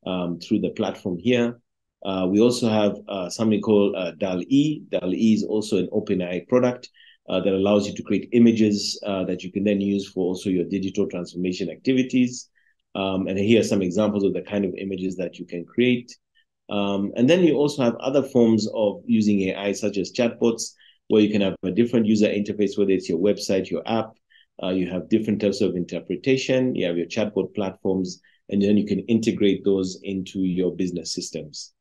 um, through the platform here. Uh, we also have uh, something called uh, DALL-E. DALL-E is also an OpenAI product uh, that allows you to create images uh, that you can then use for also your digital transformation activities. Um, and here are some examples of the kind of images that you can create. Um, and then you also have other forms of using AI, such as chatbots, where you can have a different user interface, whether it's your website, your app, uh, you have different types of interpretation. You have your chatbot platforms, and then you can integrate those into your business systems.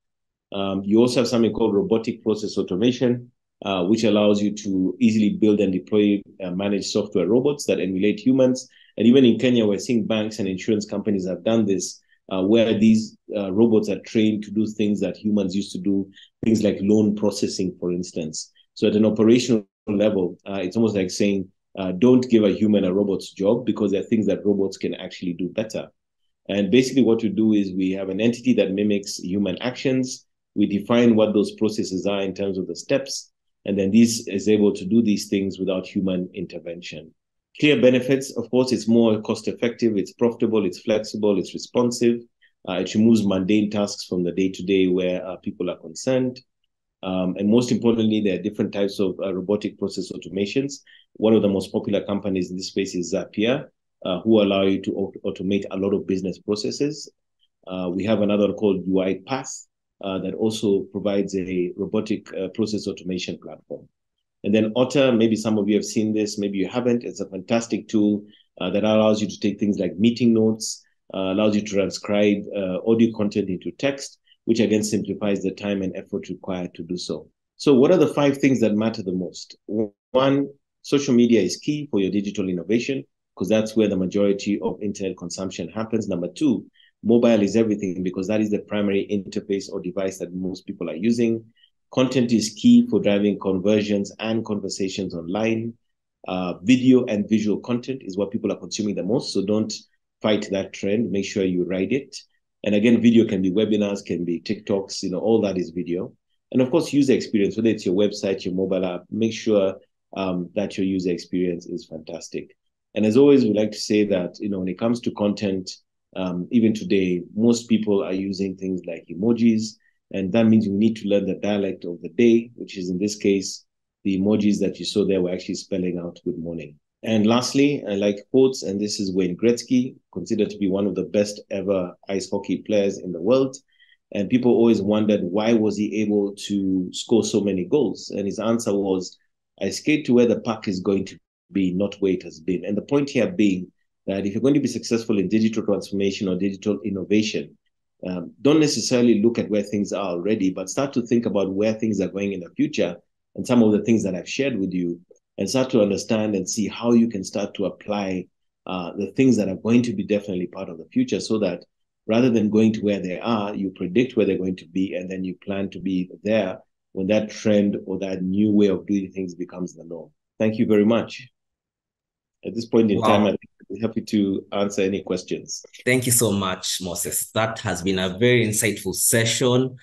Um, you also have something called robotic process automation, uh, which allows you to easily build and deploy uh, manage software robots that emulate humans. And even in Kenya, we're seeing banks and insurance companies have done this, uh, where these uh, robots are trained to do things that humans used to do, things like loan processing, for instance. So at an operational level, uh, it's almost like saying, uh, don't give a human a robot's job because there are things that robots can actually do better. And basically, what we do is we have an entity that mimics human actions. We define what those processes are in terms of the steps, and then this is able to do these things without human intervention. Clear benefits, of course, it's more cost effective, it's profitable, it's flexible, it's responsive. Uh, it removes mundane tasks from the day to day where uh, people are concerned. Um, and most importantly, there are different types of uh, robotic process automations. One of the most popular companies in this space is Zapier, uh, who allow you to auto automate a lot of business processes. Uh, we have another called UiPath uh, that also provides a robotic process automation platform. And then Otter, maybe some of you have seen this, maybe you haven't. It's a fantastic tool uh, that allows you to take things like meeting notes, allows you to transcribe audio content into text, which again simplifies the time and effort required to do so. So, what are the five things that matter the most? One, social media is key for your digital innovation because that's where the majority of internet consumption happens. Number two, mobile is everything because that is the primary interface or device that most people are using. Content is key for driving conversions and conversations online. Uh, video and visual content is what people are consuming the most. So don't fight that trend. Make sure you ride it. And again, video can be webinars, can be TikToks, you know, all that is video. And of course, user experience, whether it's your website, your mobile app, make sure um, that your user experience is fantastic. And as always, we like to say that, you know, when it comes to content, um, even today, most people are using things like emojis. And that means you need to learn the dialect of the day, which is in this case, the emojis that you saw there were actually spelling out good morning. And lastly, I like quotes, and this is Wayne Gretzky, considered to be one of the best ever ice hockey players in the world. And people always wondered why was he able to score so many goals? And his answer was, I skate to where the puck is going to be, not where it has been. And the point here being that if you're going to be successful in digital transformation or digital innovation, um, don't necessarily look at where things are already, but start to think about where things are going in the future and some of the things that I've shared with you, and start to understand and see how you can start to apply uh, the things that are going to be definitely part of the future so that rather than going to where they are, you predict where they're going to be and then you plan to be there when that trend or that new way of doing things becomes the norm. Thank you very much. At this point in wow. time, I'd be happy to answer any questions. Thank you so much, Moses. That has been a very insightful session.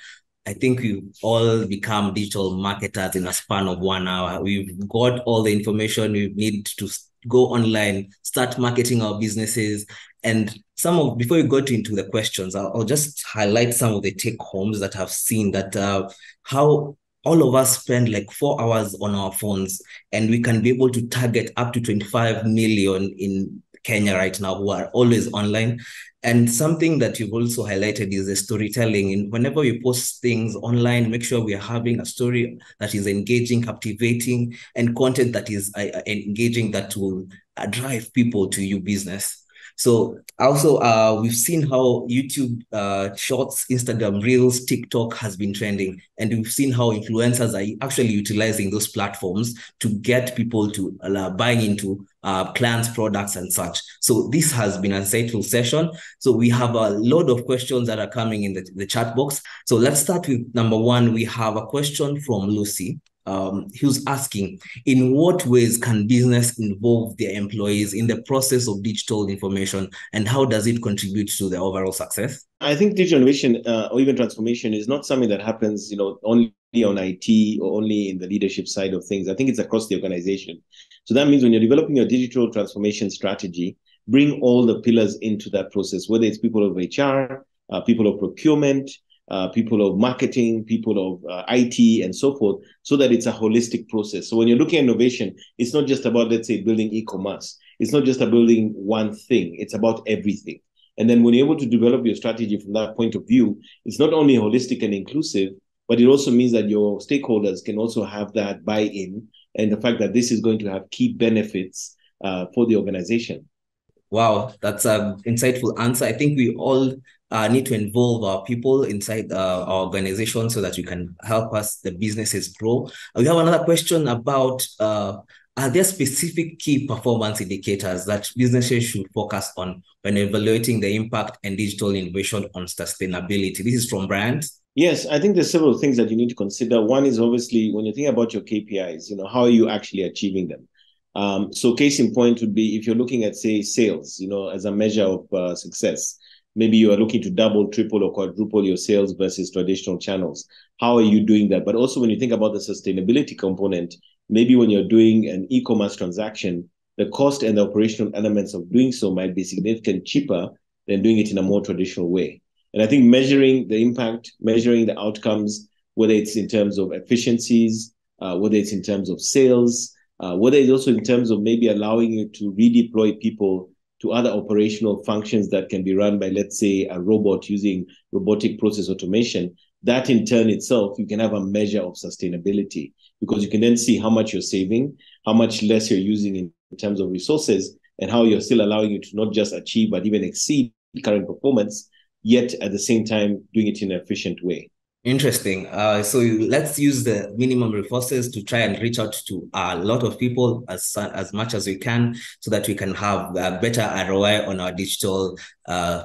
I think we've all become digital marketers in a span of one hour. We've got all the information we need to go online, start marketing our businesses. And some of, before we go into the questions, I'll, I'll, just highlight some of the take homes that I've seen that uh, how all of us spend like four hours on our phones and we can be able to target up to 25 million in Kenya right now who are always online. And something that you've also highlighted is the storytelling. And whenever we post things online, make sure we are having a story that is engaging, captivating, and content that is uh, engaging that will uh, drive people to your business. So also, uh, we've seen how YouTube uh, Shorts, Instagram Reels, TikTok has been trending, and we've seen how influencers are actually utilizing those platforms to get people to uh, buying into uh, clients' products and such. So this has been an insightful session. So we have a lot of questions that are coming in the, the chat box. So let's start with number one. We have a question from Lucy um, he was asking, in what ways can business involve their employees in the process of digital information, and how does it contribute to the overall success? I think digital innovation uh, or even transformation is not something that happens, you know, only on IT or only in the leadership side of things. I think it's across the organization. So that means when you're developing your digital transformation strategy, bring all the pillars into that process, whether it's people of HR, uh, people of procurement, uh, people of marketing, people of uh, IT, and so forth, so that it's a holistic process. So when you're looking at innovation, it's not just about, let's say, building e-commerce. It's not just about building one thing. It's about everything. And then when you're able to develop your strategy from that point of view, it's not only holistic and inclusive, but it also means that your stakeholders can also have that buy-in and the fact that this is going to have key benefits uh, for the organization. Wow, that's an insightful answer. I think we all uh, need to involve our people inside uh, our organization so that we can help us, the businesses grow. We have another question about uh, are there specific key performance indicators that businesses should focus on when evaluating the impact and digital innovation on sustainability? This is from Brian. Yes, I think there's several things that you need to consider. One is obviously when you think about your KPIs, you know, how are you actually achieving them? Um, so case in point would be if you're looking at say sales, you know, as a measure of uh, success, maybe you are looking to double, triple, or quadruple your sales versus traditional channels. How are you doing that? But also, when you think about the sustainability component, maybe when you're doing an e commerce transaction, the cost and the operational elements of doing so might be significantly cheaper than doing it in a more traditional way. And I think measuring the impact, measuring the outcomes, whether it's in terms of efficiencies, uh, whether it's in terms of sales, uh, whether it's also in terms of maybe allowing you to redeploy people to other operational functions that can be run by, let's say, a robot using robotic process automation, that in turn itself, you can have a measure of sustainability because you can then see how much you're saving, how much less you're using in terms of resources, and how you're still allowing you to not just achieve, but even exceed current performance, yet at the same time doing it in an efficient way. Interesting. Uh, so let's use the minimum resources to try and reach out to a lot of people as as much as we can, so that we can have a better ROI on our digital uh,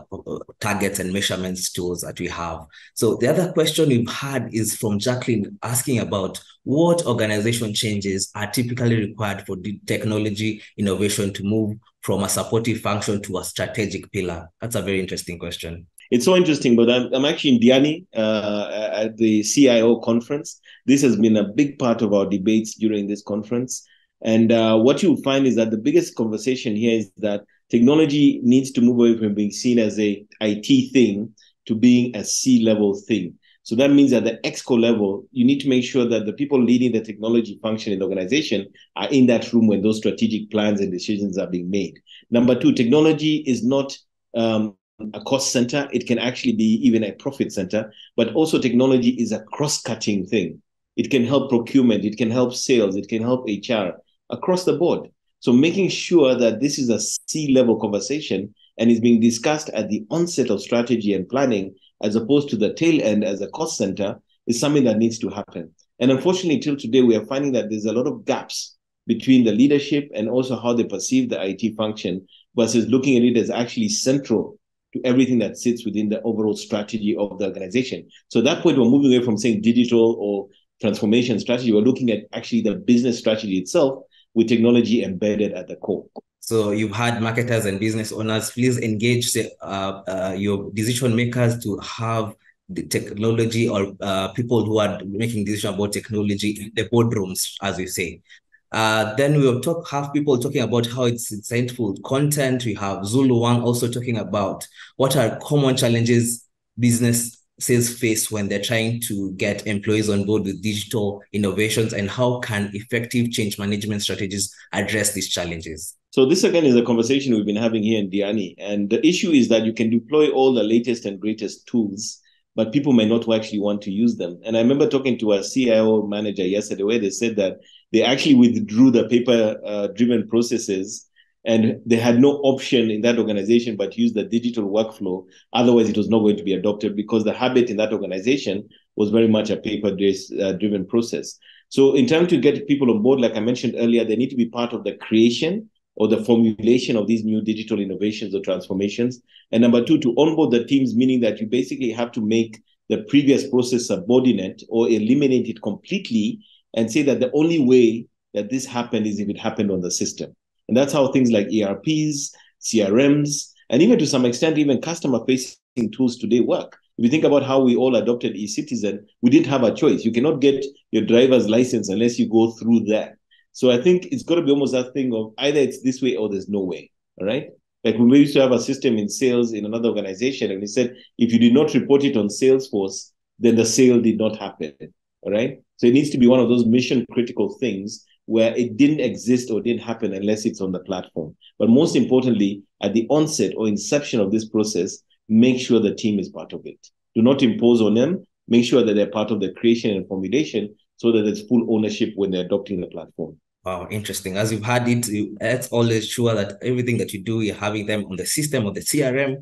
targets and measurements tools that we have. So the other question we've had is from Jacqueline asking about what organization changes are typically required for technology innovation to move from a supportive function to a strategic pillar. That's a very interesting question it's so interesting. But I'm, I'm actually in Diani uh, at the CIO conference. This has been a big part of our debates during this conference. And uh, what you'll find is that the biggest conversation here is that technology needs to move away from being seen as a IT thing to being a C level thing. So that means at the exco level, you need to make sure that the people leading the technology function in the organization are in that room when those strategic plans and decisions are being made. Number two, technology is not um, a cost center. It can actually be even a profit center, but also technology is a cross-cutting thing. It can help procurement, it can help sales, it can help HR across the board. So making sure that this is a C-level conversation and is being discussed at the onset of strategy and planning as opposed to the tail end as a cost center is something that needs to happen. And unfortunately, till today, we are finding that there's a lot of gaps between the leadership and also how they perceive the IT function versus looking at it as actually central to everything that sits within the overall strategy of the organization. So at that point, we're moving away from saying digital or transformation strategy. We're looking at actually the business strategy itself with technology embedded at the core. So you've had marketers and business owners. Please engage uh, uh, your decision makers to have the technology or uh, people who are making decisions about technology in the boardrooms, as we say. Uh, then we will talk, have people talking about how it's insightful content. We have Zulu One also talking about what are common challenges business sales face when they're trying to get employees on board with digital innovations and how can effective change management strategies address these challenges so this again is a conversation we've been having here in Diani. And the issue is that you can deploy all the latest and greatest tools, but people may not actually want to use them. And I remember talking to a CIO manager yesterday where they said that they actually withdrew the paper uh, driven processes and they had no option in that organization but use the digital workflow. Otherwise, it was not going to be adopted because the habit in that organization was very much a paper uh, driven process. So, in terms to get people on board, like I mentioned earlier, they need to be part of the creation or the formulation of these new digital innovations or transformations. And number two, to onboard the teams, meaning that you basically have to make the previous process subordinate or eliminate it completely and say that the only way that this happened is if it happened on the system. And that's how things like ERPs, CRMs, and even to some extent, even customer facing tools today work. If you think about how we all adopted e-citizen, we didn't have a choice. You cannot get your driver's license unless you go through that. So I think it's got to be almost that thing of either it's this way or there's no way. All right. Like we used to have a system in sales in another organization, and we said if you did not report it on Salesforce, then the sale did not happen. All right. So it needs to be one of those mission critical things where it didn't exist or didn't happen unless it's on the platform. But most importantly, at the onset or inception of this process, make sure the team is part of it. Do not impose on them. Make sure that they're part of the creation and formulation so that there's full ownership when they're adopting the platform. Wow, interesting. As you've had it, it's always sure that everything that you do, you're having them on the system of the CRM,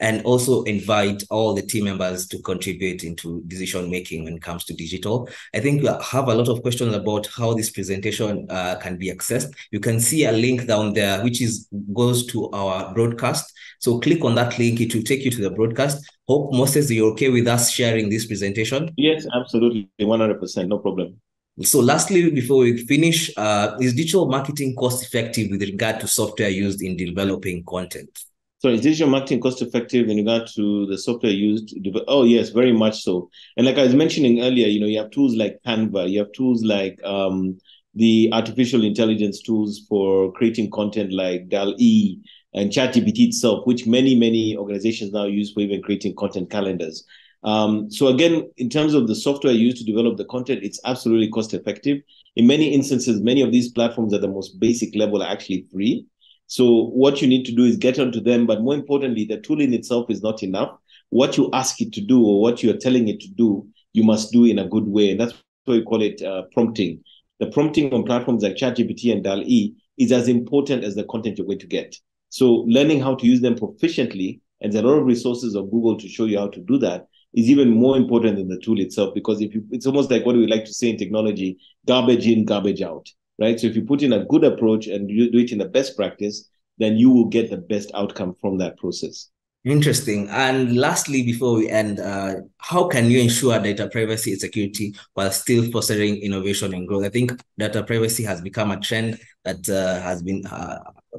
and also invite all the team members to contribute into decision making when it comes to digital. I think we have a lot of questions about how this presentation uh, can be accessed. You can see a link down there, which is goes to our broadcast. So click on that link; it will take you to the broadcast. Hope Moses, you're okay with us sharing this presentation? Yes, absolutely, one hundred percent, no problem. So lastly, before we finish, uh, is digital marketing cost effective with regard to software used in developing content? So is digital marketing cost effective in regard to the software used? Oh yes, very much so. And like I was mentioning earlier, you know, you have tools like Canva, you have tools like um, the artificial intelligence tools for creating content like DALL-E and ChatGPT itself, which many, many organizations now use for even creating content calendars. Um, so again, in terms of the software used to develop the content, it's absolutely cost effective. In many instances, many of these platforms at the most basic level are actually free. So what you need to do is get onto them, but more importantly, the tool in itself is not enough. What you ask it to do or what you are telling it to do, you must do in a good way, and that's why we call it uh, prompting. The prompting on platforms like ChatGPT and DALL-E is as important as the content you're going to get. So learning how to use them proficiently, and there's a lot of resources on Google to show you how to do that, is even more important than the tool itself because if you, it's almost like what we like to say in technology garbage in garbage out right so if you put in a good approach and you do it in the best practice then you will get the best outcome from that process Interesting. And lastly, before we end, uh, how can you ensure data privacy and security while still fostering innovation and growth? I think data privacy has become a trend that uh, has been uh,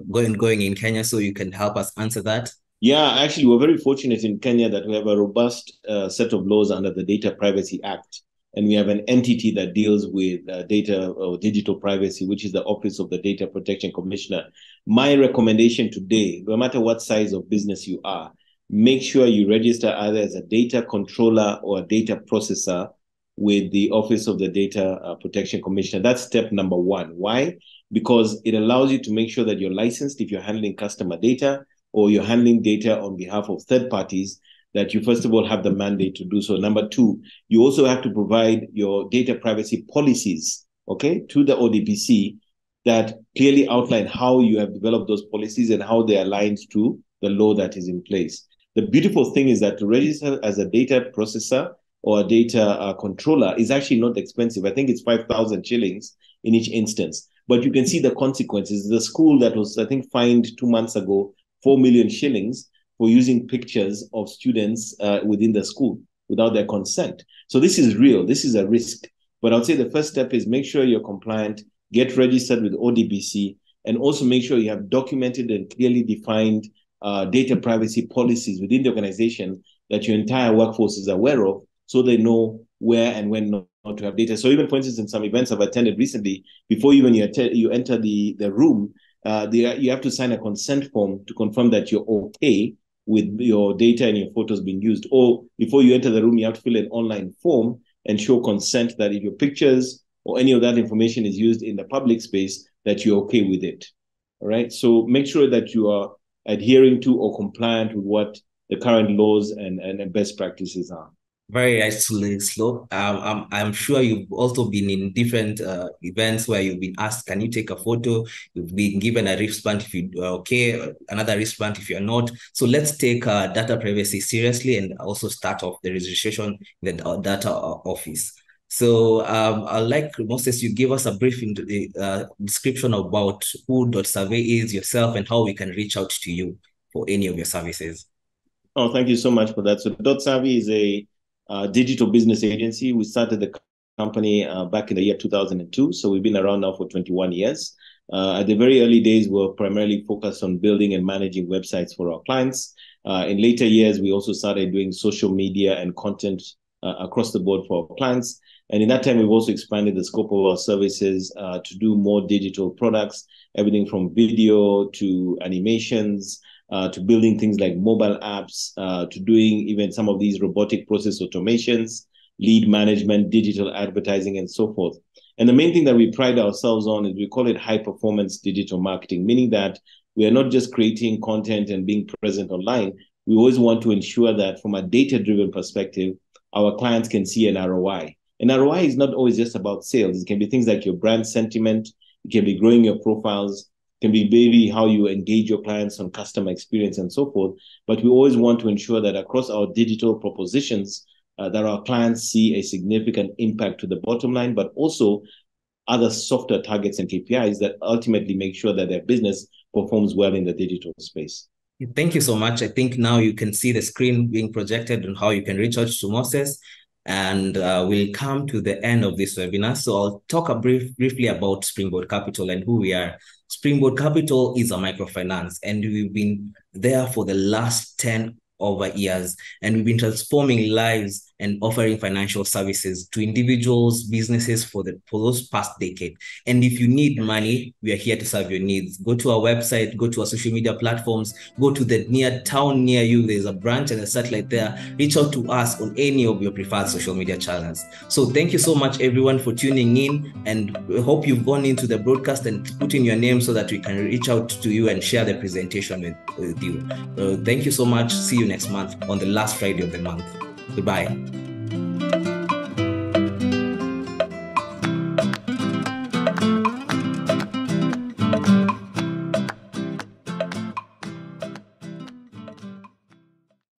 going going in Kenya. So you can help us answer that. Yeah, actually, we're very fortunate in Kenya that we have a robust uh, set of laws under the Data Privacy Act. And we have an entity that deals with uh, data or digital privacy, which is the Office of the Data Protection Commissioner. My recommendation today, no matter what size of business you are, make sure you register either as a data controller or a data processor with the Office of the Data uh, Protection Commissioner. That's step number one. Why? Because it allows you to make sure that you're licensed if you're handling customer data or you're handling data on behalf of third parties that you first of all have the mandate to do so. Number two, you also have to provide your data privacy policies, okay, to the ODPC that clearly outline how you have developed those policies and how they are aligned to the law that is in place. The beautiful thing is that to register as a data processor or a data uh, controller is actually not expensive. I think it's 5,000 shillings in each instance. But you can see the consequences. The school that was, I think, fined two months ago, 4 million shillings for using pictures of students uh, within the school without their consent. So this is real. This is a risk. But I would say the first step is make sure you're compliant, get registered with ODPC, and also make sure you have documented and clearly defined uh, data privacy policies within the organization that your entire workforce is aware of so they know where and when not, not to have data. So even, for instance, in some events I've attended recently, before even you, att- you enter the, the room, uh, the, you have to sign a consent form to confirm that you're okay with your data and your photos being used. Or before you enter the room, you have to fill an online form and show consent that if your pictures or any of that information is used in the public space, that you're okay with it. All right. So make sure that you are adhering to or compliant with what the current laws and, and best practices are very nicely slow. Um, I'm, I'm sure you've also been in different uh, events where you've been asked, can you take a photo? You've been given a wristband if you are okay, another wristband if you're not. So let's take uh, data privacy seriously and also start off the registration in the uh, data office. So um, I'd like, Moses, you give us a brief the, uh, description about who Dotsavvy is yourself and how we can reach out to you for any of your services. Oh, thank you so much for that. So Dotsavvy is a uh, digital business agency. We started the company uh, back in the year 2002. So we've been around now for 21 years. Uh, at the very early days, we were primarily focused on building and managing websites for our clients. Uh, in later years, we also started doing social media and content across the board for our clients. And in that time, we've also expanded the scope of our services uh, to do more digital products, everything from video to animations, uh, to building things like mobile apps, uh, to doing even some of these robotic process automations, lead management, digital advertising, and so forth. And the main thing that we pride ourselves on is we call it high performance digital marketing, meaning that we are not just creating content and being present online. We always want to ensure that from a data driven perspective, our clients can see an ROI. And ROI is not always just about sales. It can be things like your brand sentiment. It can be growing your profiles can be maybe how you engage your clients on customer experience and so forth. But we always want to ensure that across our digital propositions, uh, that our clients see a significant impact to the bottom line, but also other softer targets and KPIs that ultimately make sure that their business performs well in the digital space. Thank you so much. I think now you can see the screen being projected and how you can reach out to Moses. And uh, we'll come to the end of this webinar. So I'll talk a brief, briefly about Springboard Capital and who we are. Springboard Capital is a microfinance, and we've been there for the last 10 over years, and we've been transforming lives and offering financial services to individuals, businesses for the for those past decade. And if you need money, we are here to serve your needs. Go to our website, go to our social media platforms, go to the near town near you. There's a branch and a satellite there. Reach out to us on any of your preferred social media channels. So thank you so much, everyone, for tuning in. And we hope you've gone into the broadcast and put in your name so that we can reach out to you and share the presentation with, with you. Uh, thank you so much. See you next month on the last Friday of the month. Goodbye.